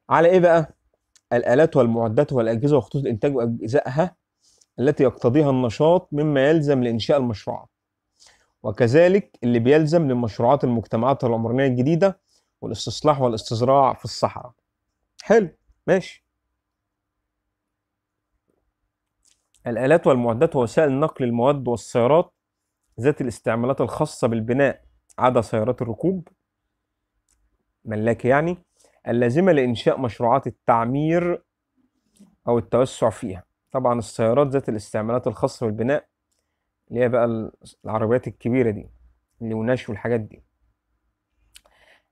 على إيه بقى؟ الآلات والمعدات والأجهزة وخطوط الإنتاج وأجزائها التي يقتضيها النشاط مما يلزم لإنشاء المشروعات. وكذلك اللي بيلزم لمشروعات المجتمعات العمرانية الجديدة والاستصلاح والاستصراع في الصحراء. حلو ماشي. الآلات والمعدات ووسائل نقل المواد والسيارات ذات الاستعمالات الخاصة بالبناء عدا سيارات الركوب ملاكي يعني اللازمة لإنشاء مشروعات التعمير أو التوسع فيها. طبعا السيارات ذات الاستعمالات الخاصة بالبناء اللي هي بقى العربيات الكبيرة دي اللي وناش والحاجات دي.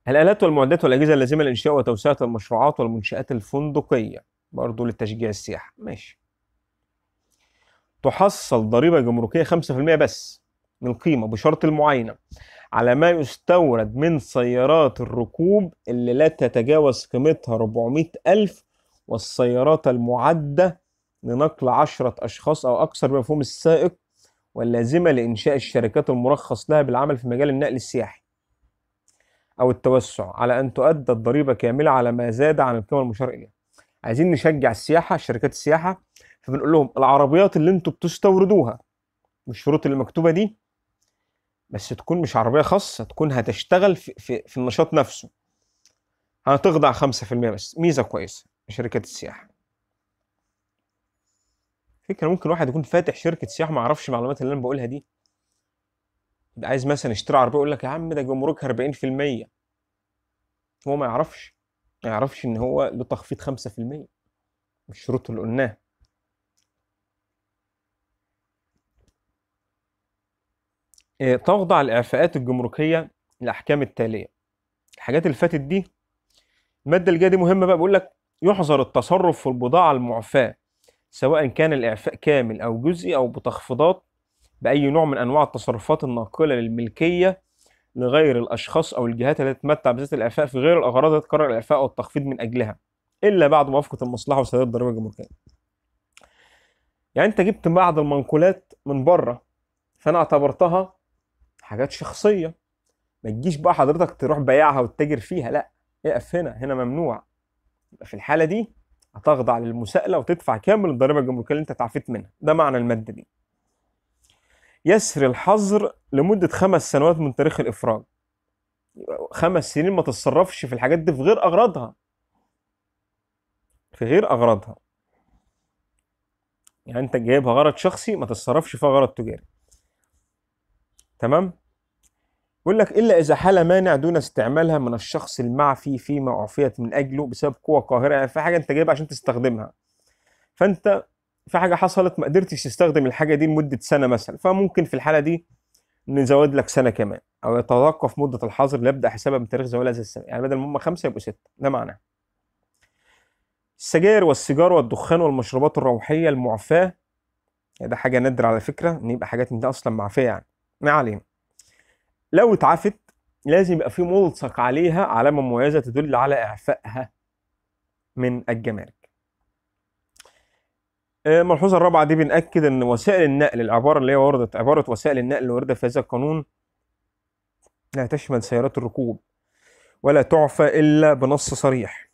الآلات والمعدات والأجهزة اللازمة لإنشاء وتوسعة المشروعات والمنشآت الفندقية برضه لتشجيع السياحة. ماشي. تحصل ضريبة جمركية 5% بس من القيمة بشرط المعاينة. على ما يستورد من سيارات الركوب اللي لا تتجاوز قيمتها 400 ألف والسيارات المعدة لنقل عشرة أشخاص أو أكثر بمفهوم السائق واللازمة لإنشاء الشركات المرخص لها بالعمل في مجال النقل السياحي. أو التوسع على أن تؤدى الضريبة كاملة على ما زاد عن القيمة المشار إليها عايزين نشجع السياحة شركات السياحة فبنقول لهم العربيات اللي أنتوا بتستوردوها بالشروط اللي مكتوبة دي بس تكون مش عربية خاصة تكون هتشتغل في, في, في النشاط نفسه. هتخضع 5% بس. ميزة كويسة لشركات السياحة. فكرة ممكن واحد يكون فاتح شركة سياحة ما يعرفش المعلومات اللي أنا بقولها دي. يبقى عايز مثلا يشتري عربية يقول لك يا عم ده جمركها 40% هو ما يعرفش. ما يعرفش إن هو له تخفيض 5% بالشروط اللي قلناها تخضع الإعفاءات الجمركية الأحكام التالية الحاجات اللي فاتت دي المادة اللي جاية دي مهمة بقى بيقول لك يحظر التصرف في البضاعة المعفاة سواء كان الإعفاء كامل أو جزئي أو بتخفيضات بأي نوع من أنواع التصرفات الناقلة للملكية لغير الأشخاص أو الجهات التي تتمتع بذات الإعفاء في غير الأغراض التي تقرر الإعفاء أو التخفيض من أجلها إلا بعد موافقة المصلحة وسداد الضريبة الجمركية. يعني أنت جبت بعض المنقولات من بره فأنا اعتبرتها حاجات شخصية. ما تجيش بقى حضرتك تروح بيعها وتتاجر فيها لأ اقف هنا هنا ممنوع. يبقى في الحالة دي هتخضع للمساءلة وتدفع كامل الضريبة الجمركية اللي انت تعفيت منها. ده معنى المادة دي. يسري الحظر لمدة خمس سنوات من تاريخ الإفراج. خمس سنين ما تتصرفش في الحاجات دي في غير أغراضها. في غير أغراضها. يعني أنت جايبها غرض شخصي ما تتصرفش فيها غرض تجاري. تمام؟ يقول لك إلا إذا حال مانع دون استعمالها من الشخص المعفي فيما أعفيت من أجله بسبب قوة قاهرة يعني في حاجة أنت جايبها عشان تستخدمها. فأنت في حاجة حصلت ما قدرتش تستخدم الحاجة دي لمدة سنة مثلا فممكن في الحالة دي نزود لك سنة كمان أو يتوقف مدة الحظر ليبدأ حسابها من تاريخ زوال هذه السنة يعني بدل ما هم خمسة يبقوا ستة ده معناه السجاير والسيجار والدخان والمشروبات الروحية المعفاة ده حاجة نادرة على فكرة إن يبقى حاجات من دي أصلا معفية يعني. ما علينا. لو اتعفت لازم يبقى في ملصق عليها علامة مميزة تدل على إعفائها من الجمارك. آه، الملحوظة الرابعة دي بنأكد إن وسائل النقل العبارة اللي هي وردت عبارة وسائل النقل اللي وردت في هذا القانون لا تشمل سيارات الركوب ولا تعفى إلا بنص صريح.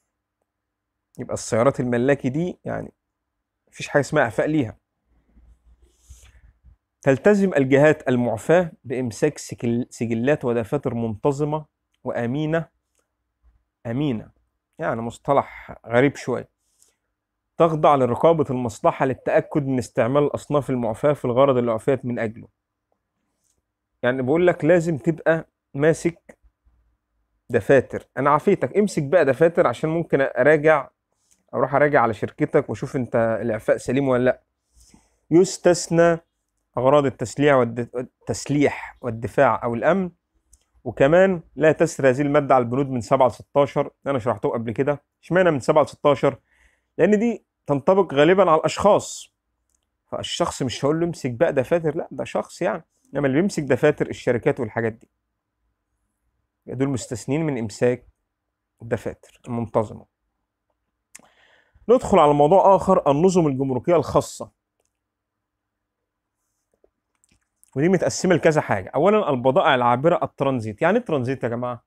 يبقى السيارات الملاكي دي يعني مفيش حاجة اسمها إعفاء ليها. تلتزم الجهات المعفاة بإمساك سجل- سجلات ودفاتر منتظمة وأمينة أمينة يعني مصطلح غريب شوية تخضع لرقابة المصلحة للتأكد من استعمال الأصناف المعفاة في الغرض اللي أعفيت من أجله. يعني بقول لك لازم تبقى ماسك دفاتر. أنا عافيتك امسك بقى دفاتر عشان ممكن أراجع أروح أراجع على شركتك وأشوف أنت الإعفاء سليم ولا لأ. يستثنى أغراض التسليع والد... التسليح والدفاع أو الأمن وكمان لا تسري هذه المادة على البنود من 7 ل 16 أنا شرحته قبل كده. اشمعنى من 7 ل 16 لأن دي تنطبق غالبا على الأشخاص. فالشخص مش هقول له امسك بقى دفاتر لا ده شخص يعني. إنما اللي بيمسك دفاتر الشركات والحاجات دي. دول مستثنين من إمساك الدفاتر المنتظمة. ندخل على موضوع آخر النظم الجمركية الخاصة. ودي متقسمة لكذا حاجة. اولا البضائع العابرة الترانزيت. يعني إيه ترانزيت يا جماعة؟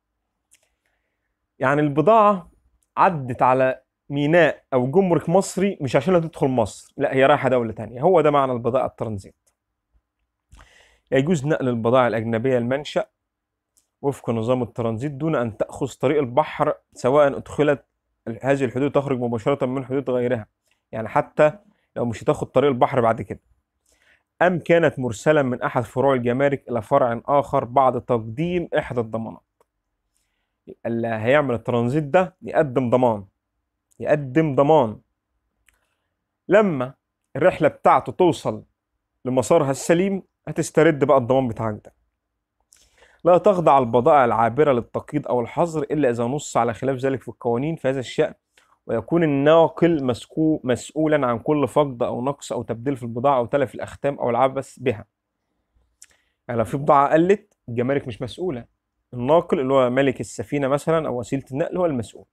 يعني البضاعة عدت على ميناء أو جمرك مصري مش عشان تدخل مصر لا هي رايحة دولة تانية. هو ده معنى البضائع الترانزيت. يجوز نقل البضائع الأجنبية المنشأ وفق نظام الترانزيت دون أن تأخذ طريق البحر سواء أدخلت هذه الحدود تخرج مباشرة من حدود غيرها. يعني حتى لو مش هتاخد طريق البحر بعد كده. أم كانت مرسلا من أحد فروع الجمارك إلى فرع آخر بعد تقديم إحدى الضمانات؟ اللي هيعمل الترانزيت ده يقدم ضمان يقدم ضمان. لما الرحلة بتاعته توصل لمسارها السليم هتسترد بقى الضمان بتاعك ده. لا تخضع البضائع العابرة للتقييد أو الحظر إلا إذا نص على خلاف ذلك في القوانين في هذا الشأن ويكون الناقل مسكو مسؤولا عن كل فقد أو نقص أو تبديل في البضاعة أو تلف الأختام أو العبث بها. يعني لو في بضاعة قلت الجمارك مش مسؤولة. الناقل اللي هو مالك السفينة مثلا أو وسيلة النقل هو المسؤول.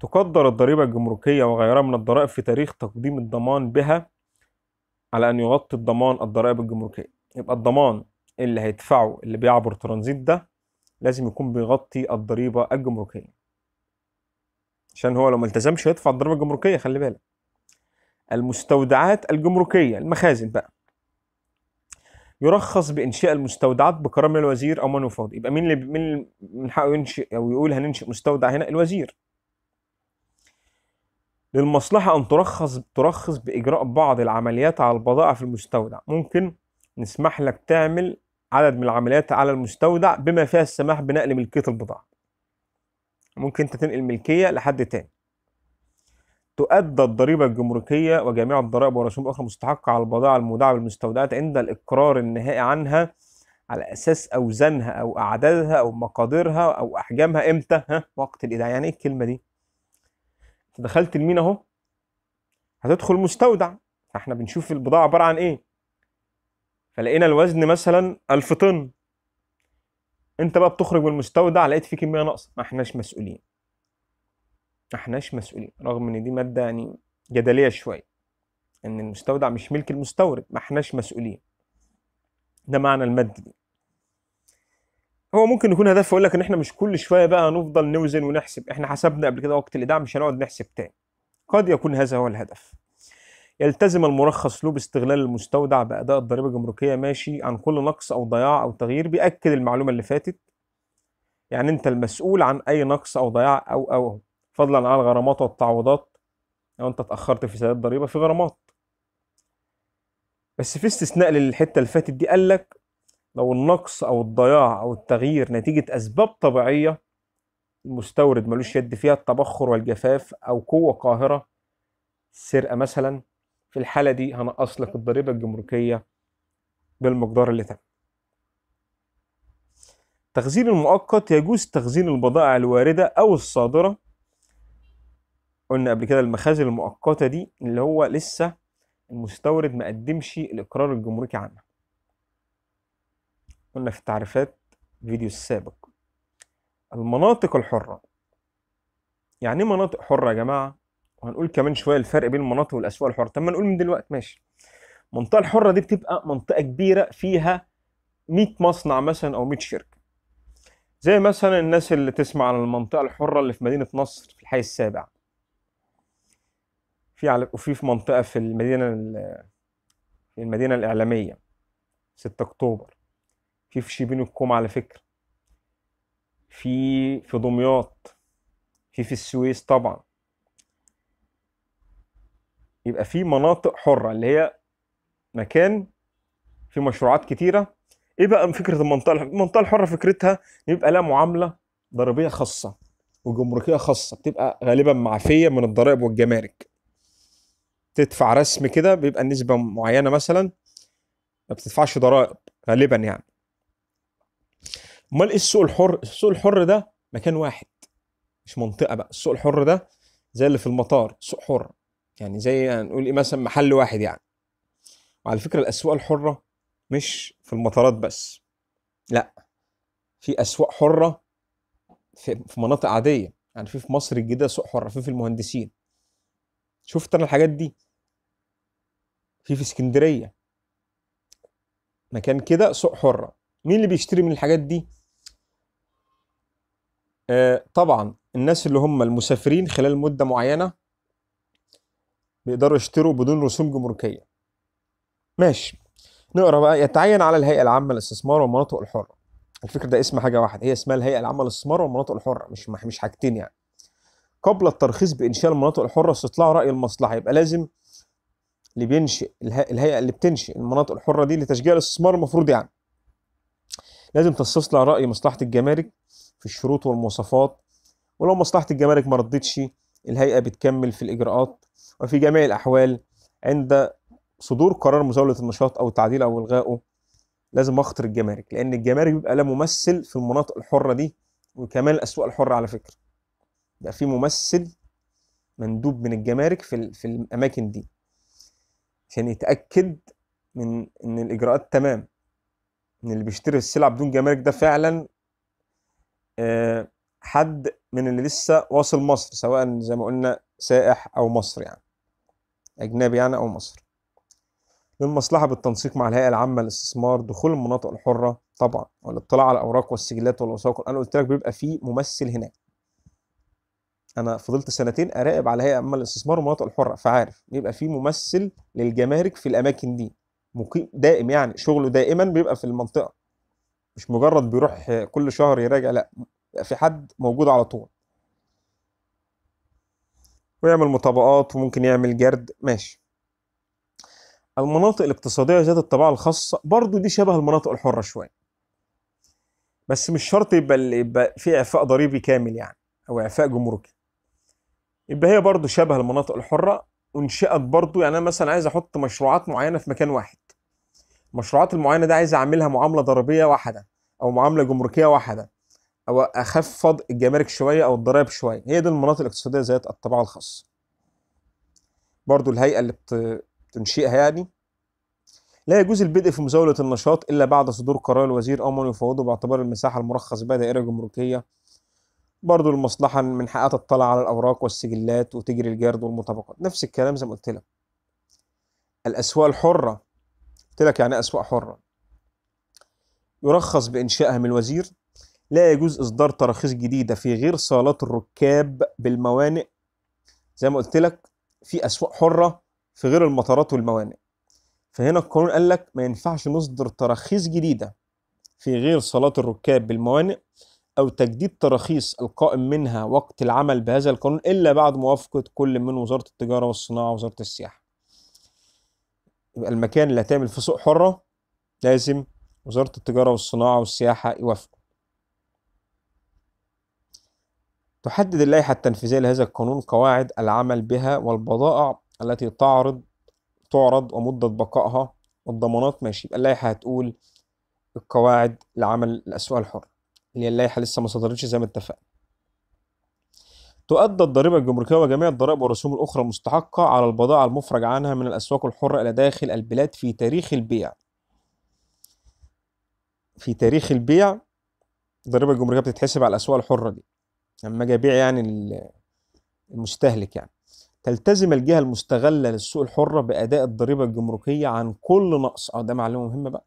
تقدر الضريبة الجمركية وغيرها من الضرائب في تاريخ تقديم الضمان بها على أن يغطي الضمان الضرائب الجمركية. يبقى الضمان اللي هيدفعه اللي بيعبر ترانزيت ده لازم يكون بيغطي الضريبة الجمركية. عشان هو لو ما التزمش هيدفع الضريبة الجمركية خلي بالك. المستودعات الجمركية المخازن بقى. يرخص بإنشاء المستودعات من الوزير أو من يفاض يبقى مين اللي مين من حقه ينشئ أو يقول هننشئ مستودع هنا؟ الوزير. للمصلحة أن ترخص ترخص بإجراء بعض العمليات على البضائع في المستودع. ممكن نسمح لك تعمل عدد من العمليات على المستودع بما فيها السماح بنقل ملكية البضاعة. ممكن أنت تنقل ملكية لحد تاني تؤدى الضريبة الجمركية وجميع الضرائب والرسوم الأخرى المستحقة على البضائع المودعة بالمستودعات عند الإقرار النهائي عنها على أساس أوزانها أو أعدادها أو مقاديرها أو أحجامها إمتى؟ ها؟ وقت الإيداع يعني إيه الكلمة دي؟ أنت دخلت المينا أهو هتدخل مستودع فإحنا بنشوف البضاعة عبارة عن إيه؟ فلقينا الوزن مثلا 1000 طن انت بقى بتخرج من المستودع لقيت فيه كمية ناقصه ما احناش مسؤولين. ما احناش مسؤولين رغم إن دي مادة يعني جدلية شوية. إن المستودع مش ملك المستورد ما احناش مسؤولين. ده معنى المادة دي. هو ممكن يكون هدف يقول لك إن إحنا مش كل شوية بقى نفضل نوزن ونحسب. إحنا حسبنا قبل كده وقت الايداع مش هنقعد نحسب تاني. قد يكون هذا هو الهدف. يلتزم المرخص له باستغلال المستودع بأداء الضريبة الجمركية ماشي عن كل نقص أو ضياع أو تغيير بيأكد المعلومة اللي فاتت. يعني أنت المسؤول عن أي نقص أو ضياع أو أو فضلا عن الغرامات والتعويضات. لو أنت اتأخرت في سداد الضريبة في غرامات. بس في استثناء للحتة اللي فاتت دي قال لك لو النقص أو الضياع أو التغيير نتيجة أسباب طبيعية المستورد ملوش يد فيها التبخر والجفاف أو قوة قاهرة. سرقة مثلا. في الحالة دي هنقص لك الضريبة الجمركية بالمقدار اللي تم. تخزين المؤقت يجوز تخزين البضائع الواردة أو الصادرة. قلنا قبل كده المخازن المؤقتة دي اللي هو لسه المستورد ما قدمش الإقرار الجمركي عنها. قلنا في التعريفات الفيديو السابق. المناطق الحرة. يعني إيه مناطق حرة يا جماعة؟ وهنقول كمان شوية الفرق بين المناطق والأسواق الحرة. طب ما نقول من دلوقتي ماشي. المنطقة الحرة دي بتبقى منطقة كبيرة فيها 100 مصنع مثلا أو 100 شركة. زي مثلا الناس اللي تسمع عن المنطقة الحرة اللي في مدينة نصر في الحي السابع. في على وفي في منطقة في المدينة في المدينة الإعلامية 6 أكتوبر. في في شبين الكوم على فكرة. في في دمياط. في في السويس طبعا. يبقى في مناطق حرة اللي هي مكان في مشروعات كتيرة. إيه بقى فكرة المنطقة المنطقة الحرة فكرتها؟ يبقى لها معاملة ضريبية خاصة وجمركية خاصة بتبقى غالبا معفية من الضرائب والجمارك. تدفع رسم كده بيبقى النسبة معينة مثلا ما بتدفعش ضرائب غالبا يعني. أمال إيه السوق الحر؟ السوق الحر ده مكان واحد مش منطقة بقى. السوق الحر ده زي اللي في المطار سوق حر. يعني زي هنقول إيه مثلا محل واحد يعني. وعلى فكرة الأسواق الحرة مش في المطارات بس لأ في أسواق حرة في, في مناطق عادية. يعني في في مصر الجديدة سوق حرة في في المهندسين. شفت أنا الحاجات دي؟ في في اسكندرية. مكان كده سوق حرة. مين اللي بيشتري من الحاجات دي؟ آه طبعا الناس اللي هم المسافرين خلال مدة معينة بيقدروا يشتروا بدون رسوم جمركية. ماشي. نقرأ بقى. يتعين على الهيئة العامة للاستثمار والمناطق الحرة. الفكرة ده اسم حاجة واحدة. هي اسمها الهيئة العامة للاستثمار والمناطق الحرة مش مش حاجتين يعني. قبل الترخيص بإنشاء المناطق الحرة استطلاع رأي المصلحة. يبقى لازم اللي بينشئ الهيئة اللي بتنشئ المناطق الحرة دي لتشجيع الاستثمار المفروض يعني. لازم تستطلع رأي مصلحة الجمارك في الشروط والمواصفات. ولو مصلحة الجمارك ما ردتش الهيئة بتكمل في الإجراءات. وفي جميع الأحوال عند صدور قرار مزاولة النشاط أو تعديل أو إلغائه لازم أخطر الجمارك لأن الجمارك بيبقى لها ممثل في المناطق الحرة دي وكمان الأسواق الحرة على فكرة. بيبقى في ممثل مندوب من الجمارك في, في الأماكن دي عشان يتأكد من إن الإجراءات تمام إن اللي بيشتري السلعة بدون جمارك ده فعلا آه، حد من اللي لسه واصل مصر سواء زي ما قلنا سائح أو مصر يعني. أجنبي يعني أو مصر للمصلحة بالتنسيق مع الهيئة العامة للاستثمار دخول المناطق الحرة طبعا والاطلاع على الأوراق والسجلات والوثائق. أنا قلت لك بيبقى في ممثل هناك. أنا فضلت سنتين أراقب على الهيئة العامة للاستثمار والمناطق الحرة فعارف بيبقى في ممثل للجمارك في الأماكن دي. مقيم دائم يعني شغله دائما بيبقى في المنطقة. مش مجرد بيروح كل شهر يراجع لا في حد موجود على طول. ويعمل مطابقات وممكن يعمل جرد. ماشي. المناطق الاقتصادية ذات الطباعة الخاصة برضو دي شبه المناطق الحرة شوية. بس مش شرط يبقى يبقى في إعفاء ضريبي كامل يعني أو إعفاء جمركي. يبقى هي برضو شبه المناطق الحرة وانشأت برضو يعني أنا مثلا عايز أحط مشروعات معينة في مكان واحد. المشروعات المعينة دي عايز أعملها معاملة ضريبية واحدة أو معاملة جمركية واحدة. أو أخفض الجمارك شوية أو الضرائب شوية. هي دي المناطق الاقتصادية ذات الطباعة الخاصة. برضو الهيئة اللي بتنشئها يعني. لا يجوز البدء في مزاولة النشاط إلا بعد صدور قرار الوزير أو من يفوضه باعتبار المساحة المرخص بها دائرة جمركية. برضو المصلحة من حقها تطلع على الأوراق والسجلات وتجري الجرد والمطابقات. نفس الكلام زي ما قلت لك. الأسواق الحرة قلت لك يعني أسواق حرة؟ يرخص بإنشائها من الوزير. لا يجوز إصدار تراخيص جديدة في غير صالات الركاب بالموانئ. زي ما قلت لك في أسواق حرة في غير المطارات والموانئ. فهنا القانون قال لك ما ينفعش نصدر تراخيص جديدة في غير صالات الركاب بالموانئ أو تجديد تراخيص القائم منها وقت العمل بهذا القانون إلا بعد موافقة كل من وزارة التجارة والصناعة ووزارة السياحة. يبقى المكان اللي هتعمل فيه سوق حرة لازم وزارة التجارة والصناعة والسياحة يوافقوا. تحدد اللائحة التنفيذية لهذا القانون قواعد العمل بها والبضائع التي تعرض تعرض ومدة بقائها والضمانات. ماشي يبقى اللائحة هتقول القواعد لعمل الأسواق الحرة اللي هي اللائحة لسه ما صدرتش زي ما اتفقنا. تؤدى الضريبة الجمركية وجميع الضرائب والرسوم الأخرى المستحقة على البضائع المفرج عنها من الأسواق الحرة إلى داخل البلاد في تاريخ البيع. في تاريخ البيع الضريبة الجمركية بتتحسب على الأسواق الحرة دي. لما أجي أبيع يعني ال- المستهلك يعني. تلتزم الجهة المستغلة للسوق الحرة بأداء الضريبة الجمركية عن كل نقص. أه ده معلومة مهمة بقى.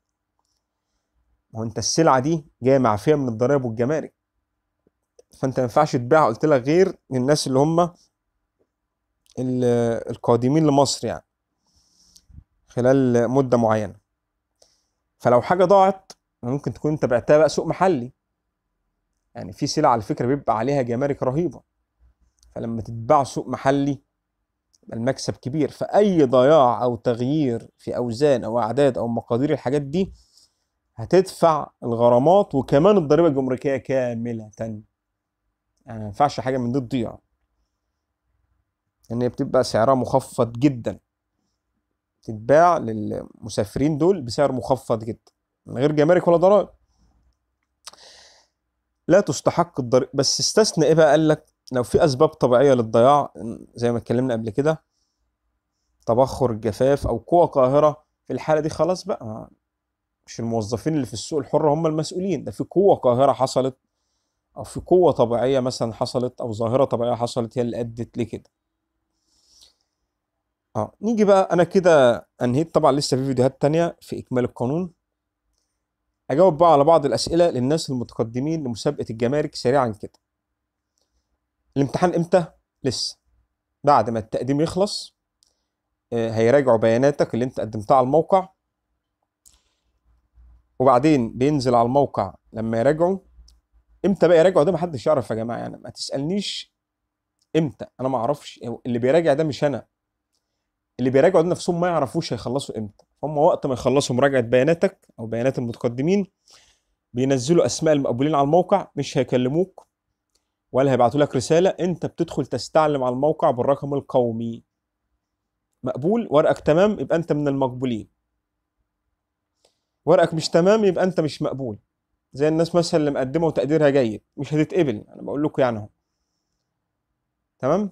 ما هو أنت السلعة دي جاية معفية من الضرائب والجمارك. فأنت ما ينفعش تبيعها. قلت لك غير للناس اللي هم ال- القادمين لمصر يعني. خلال مدة معينة. فلو حاجة ضاعت ممكن تكون أنت بعتها بقى سوق محلي. يعني في سلع على فكرة بيبقى عليها جمارك رهيبة. فلما تتباع سوق محلي المكسب كبير. فأي ضياع أو تغيير في أوزان أو أعداد أو مقادير الحاجات دي هتدفع الغرامات وكمان الضريبة الجمركية كاملة. يعني ما ينفعش حاجة من دي تضيع. لأن هي بتبقى سعرها مخفض جدا. تتباع للمسافرين دول بسعر مخفض جدا. من غير جمارك ولا ضرائب. لا تستحق الضريبة بس استثنى إيه بقى؟ قال لك لو في أسباب طبيعية للضياع زي ما اتكلمنا قبل كده تبخر الجفاف أو قوة قاهرة في الحالة دي خلاص بقى مش الموظفين اللي في السوق الحر هم المسؤولين. ده في قوة قاهرة حصلت أو في قوة طبيعية مثلا حصلت أو ظاهرة طبيعية حصلت هي اللي أدت لكده. آه نيجي بقى أنا كده أنهيت طبعا لسه في فيديوهات تانية في إكمال القانون. أجاوب بقى على بعض الأسئلة للناس المتقدمين لمسابقة الجمارك سريعا كده. الامتحان إمتى؟ لسه. بعد ما التقديم يخلص آه، هيراجعوا بياناتك اللي أنت قدمتها على الموقع. وبعدين بينزل على الموقع لما يراجعوا. إمتى بقى يراجعوا؟ ده محدش يعرف يا جماعة يعني ما تسألنيش إمتى. أنا ما أعرفش اللي بيراجع ده مش أنا. اللي بيراجعوا نفسهم ما يعرفوش هيخلصوا إمتى. هم وقت ما يخلصوا مراجعة بياناتك أو بيانات المتقدمين بينزلوا أسماء المقبولين على الموقع مش هيكلموك ولا هيبعتوا لك رسالة. أنت بتدخل تستعلم على الموقع بالرقم القومي. مقبول؟ ورقك تمام؟ يبقى أنت من المقبولين. ورقك مش تمام؟ يبقى أنت مش مقبول. زي الناس مثلا اللي مقدمة وتقديرها جيد. مش هتتقبل. أنا بقول لكم يعني أهو. تمام؟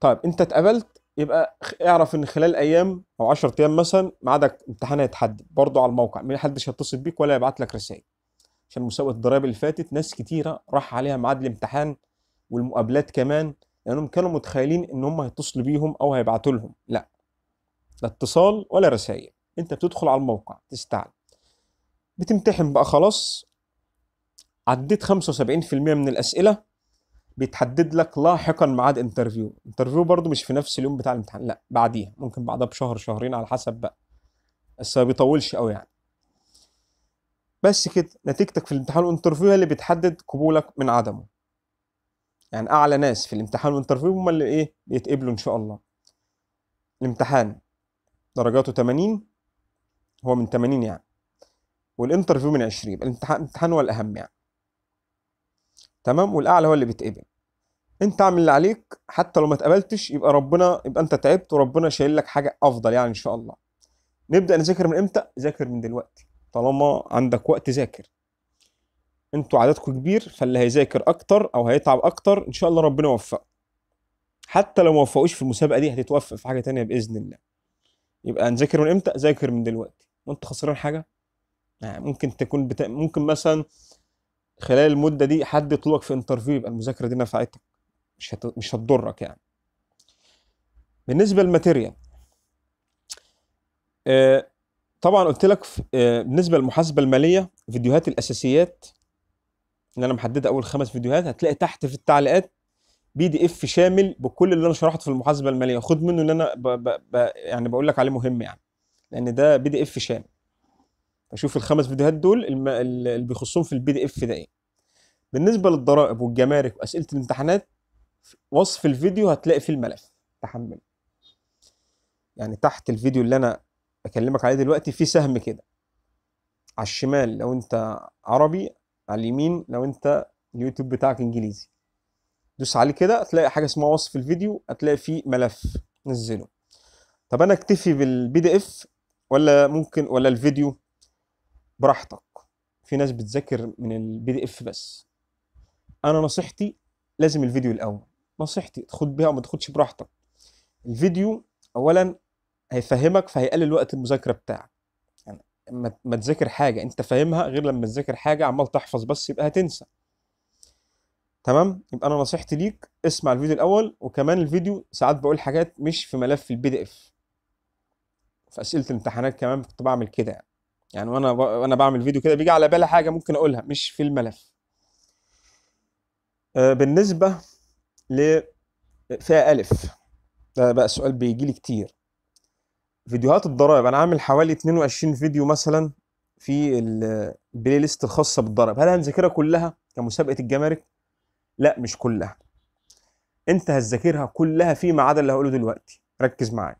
طيب أنت اتقبلت؟ يبقى اعرف إن خلال أيام أو 10 أيام مثلا ميعادك امتحان هيتحدد برضه على الموقع ما حدش هيتصل بيك ولا يبعت لك رسائل. عشان مسابقة الضرايب اللي فاتت ناس كتيرة راح عليها ميعاد الامتحان والمقابلات كمان لأنهم كانوا متخيلين إن هم هيتصلوا بيهم أو هيبعتوا لهم. لا لا اتصال ولا رسائل. أنت بتدخل على الموقع تستعلم بتمتحن بقى خلاص عديت 75% من الأسئلة بيتحدد لك لاحقا ميعاد interview. interview برضو مش في نفس اليوم بتاع الامتحان لا بعديها. ممكن بعدها بشهر شهرين على حسب بقى. بس ما بيطولش قوي يعني. بس كده نتيجتك في الامتحان وال interview هي اللي بتحدد قبولك من عدمه. يعني أعلى ناس في الامتحان وال interview هم اللي إيه بيتقبلوا إن شاء الله. الامتحان درجاته 80 هو من 80 يعني. وال interview من 20 يبقى الامتحان الامتحان هو الأهم يعني. تمام؟ والأعلى هو اللي بيتقبل. أنت أعمل اللي عليك حتى لو ما اتقبلتش يبقى ربنا يبقى أنت تعبت وربنا شايل لك حاجة أفضل يعني إن شاء الله. نبدأ نذاكر من إمتى؟ ذاكر من دلوقتي. طالما عندك وقت ذاكر. أنتوا عددكم كبير فاللي هيذاكر أكتر أو هيتعب أكتر إن شاء الله ربنا يوفقه. حتى لو ما وفقوش في المسابقة دي هتتوفق في حاجة تانية بإذن الله. يبقى نذاكر من إمتى؟ ذاكر من دلوقتي. وأنت خسران حاجة؟ يعني ممكن تكون بتا... ممكن مثلا خلال المدة دي حد يطلبك في انترفيو يبقى المذاكرة دي نفعتك. مش هت... مش هتضرك يعني. بالنسبة لل material آه، طبعا قلت لك آه، بالنسبة للمحاسبة المالية فيديوهات الأساسيات اللي أنا محددها أول خمس فيديوهات هتلاقي تحت في التعليقات PDF شامل بكل اللي أنا شرحته في المحاسبة المالية. خد منه اللي أنا ب ب ب يعني بقول لك عليه مهم يعني. لأن ده PDF شامل. فشوف الخمس فيديوهات دول اللي بيخصهم في ال PDF ده إيه. بالنسبة للضرائب والجمارك وأسئلة الامتحانات وصف الفيديو هتلاقي فيه الملف تحمل يعني تحت الفيديو اللي أنا بكلمك عليه دلوقتي في سهم كده. على الشمال لو أنت عربي على اليمين لو أنت اليوتيوب بتاعك إنجليزي. دوس عليه كده هتلاقي حاجة اسمها وصف الفيديو هتلاقي فيه ملف نزله. طب أنا أكتفي بال PDF ولا ممكن ولا الفيديو؟ براحتك. في ناس بتذاكر من ال PDF بس. أنا نصيحتي لازم الفيديو الأول. نصيحتي خد بيها وما تاخدش براحتك. الفيديو اولا هيفهمك فهيقلل وقت المذاكرة بتاعك. يعني ما تذاكر حاجة أنت فاهمها غير لما تذاكر حاجة عمال تحفظ بس يبقى هتنسى. تمام؟ يبقى أنا نصيحتي ليك اسمع الفيديو الأول وكمان الفيديو ساعات بقول حاجات مش في ملف ال PDF في أسئلة الامتحانات كمان كنت بعمل كده يعني. يعني وأنا ب... وأنا بعمل فيديو كده بيجي على بالي حاجة ممكن أقولها مش في الملف. آه، بالنسبة ل فئه ألف. ده بقى سؤال بيجي لي كتير. فيديوهات الضرائب أنا عامل حوالي 22 فيديو مثلا في ال- البلاي ليست الخاصة بالضرائب. هل هنذاكرها كلها كمسابقة الجمارك؟ لا مش كلها. أنت هتذاكرها كلها فيما عدا اللي هقوله دلوقتي. ركز معايا.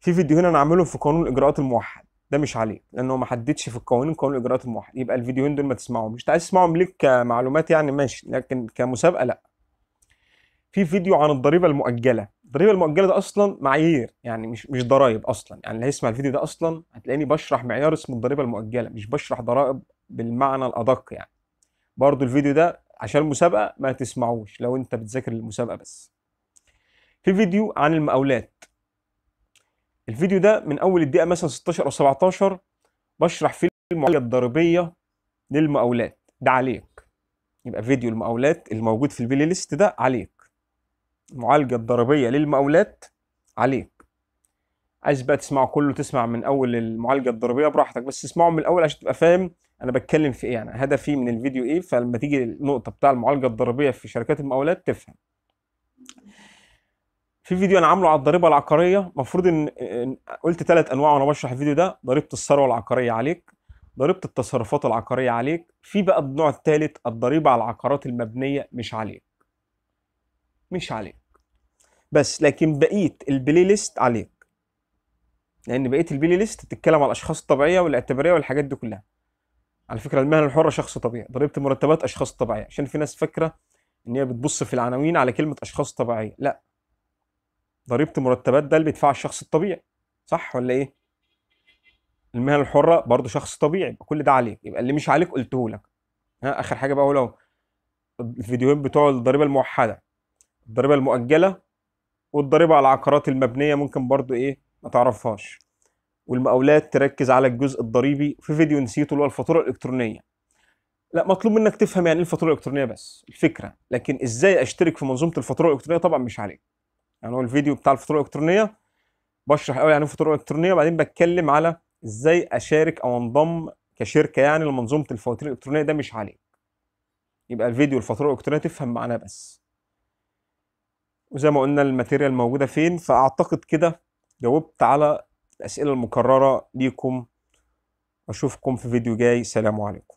في فيديوهين أنا عاملهم في قانون الإجراءات الموحد. ده مش عليك لأنه ما حددش في القوانين قانون الاجراءات الموحد. يبقى الفيديوهين دول ما تسمعهم مش عايز تسمعهم ليك كمعلومات يعني ماشي لكن كمسابقة لا. في فيديو عن الضريبة المؤجلة. الضريبة المؤجلة ده أصلا معايير يعني مش مش ضرائب أصلا. يعني اللي هيسمع الفيديو ده أصلا هتلاقيني بشرح معيار اسمه الضريبة المؤجلة مش بشرح ضرائب بالمعنى الأدق يعني. برضو الفيديو ده عشان المسابقة ما تسمعوش لو أنت بتذاكر المسابقه بس. في فيديو عن المقاولات. الفيديو ده من أول الدقيقة مثلا 16 أو 17 بشرح فيه المعالجة الضريبية للمقاولات. ده عليك. يبقى فيديو المقاولات الموجود في البلاي ليست ده عليك. المعالجة الضريبية للمقاولات عليك. عايز بقى تسمعه كله تسمع من أول المعالجة الضريبية براحتك بس اسمعه من الأول عشان تبقى فاهم أنا بتكلم في إيه. يعني هدفي من الفيديو إيه فلما تيجي النقطة بتاع المعالجة الضريبية في شركات المقاولات تفهم. في فيديو أنا عامله على الضريبة العقارية. المفروض ان قلت ثلاث أنواع وأنا بشرح الفيديو ده. ضريبة الثروة العقارية عليك ضريبة التصرفات العقارية عليك. في بقى النوع الثالث الضريبة على العقارات المبنية مش عليك. مش عليك. بس لكن بقية ال playlist عليك. لأن بقية ال playlist بتتكلم على الأشخاص الطبيعية والاعتبارية والحاجات دي كلها. على فكرة المهنة الحرة شخص طبيعي. ضريبة المرتبات أشخاص طبيعية. عشان في ناس فاكرة إن هي بتبص في العناوين على كلمة أشخاص طبيعية. لا. ضريبة المرتبات ده اللي بيدفعها الشخص الطبيعي صح ولا إيه؟ المهنه الحرة برضه شخص طبيعي يبقى كل ده عليك يبقى اللي مش عليك قلته لك. ها آخر حاجة بقى اقولها الفيديوهين بتوع الضريبة الموحدة الضريبة المؤجلة والضريبة على العقارات المبنية ممكن برضه إيه؟ ما تعرفهاش. والمقاولات تركز على الجزء الضريبي في فيديو نسيته اللي هو الفاتورة الإلكترونية. لا مطلوب منك تفهم يعني إيه الفاتورة الإلكترونية بس الفكرة. لكن إزاي أشترك في منظومة الفاتورة الإلكترونية طبعا مش عليك. يعني هو الفيديو بتاع الفاتوره الإلكترونية بشرح قوي يعني إيه فاتوره إلكترونية وبعدين بتكلم على إزاي أشارك أو أنضم كشركة يعني لمنظومة الفواتير الإلكترونية ده مش عليك. يبقى الفيديو الفاتوره الإلكترونية تفهم معناه بس. وزي ما قلنا الماتيريال موجودة فين فأعتقد كده جاوبت على الأسئلة المكررة ليكم. أشوفكم في فيديو جاي. سلام عليكم.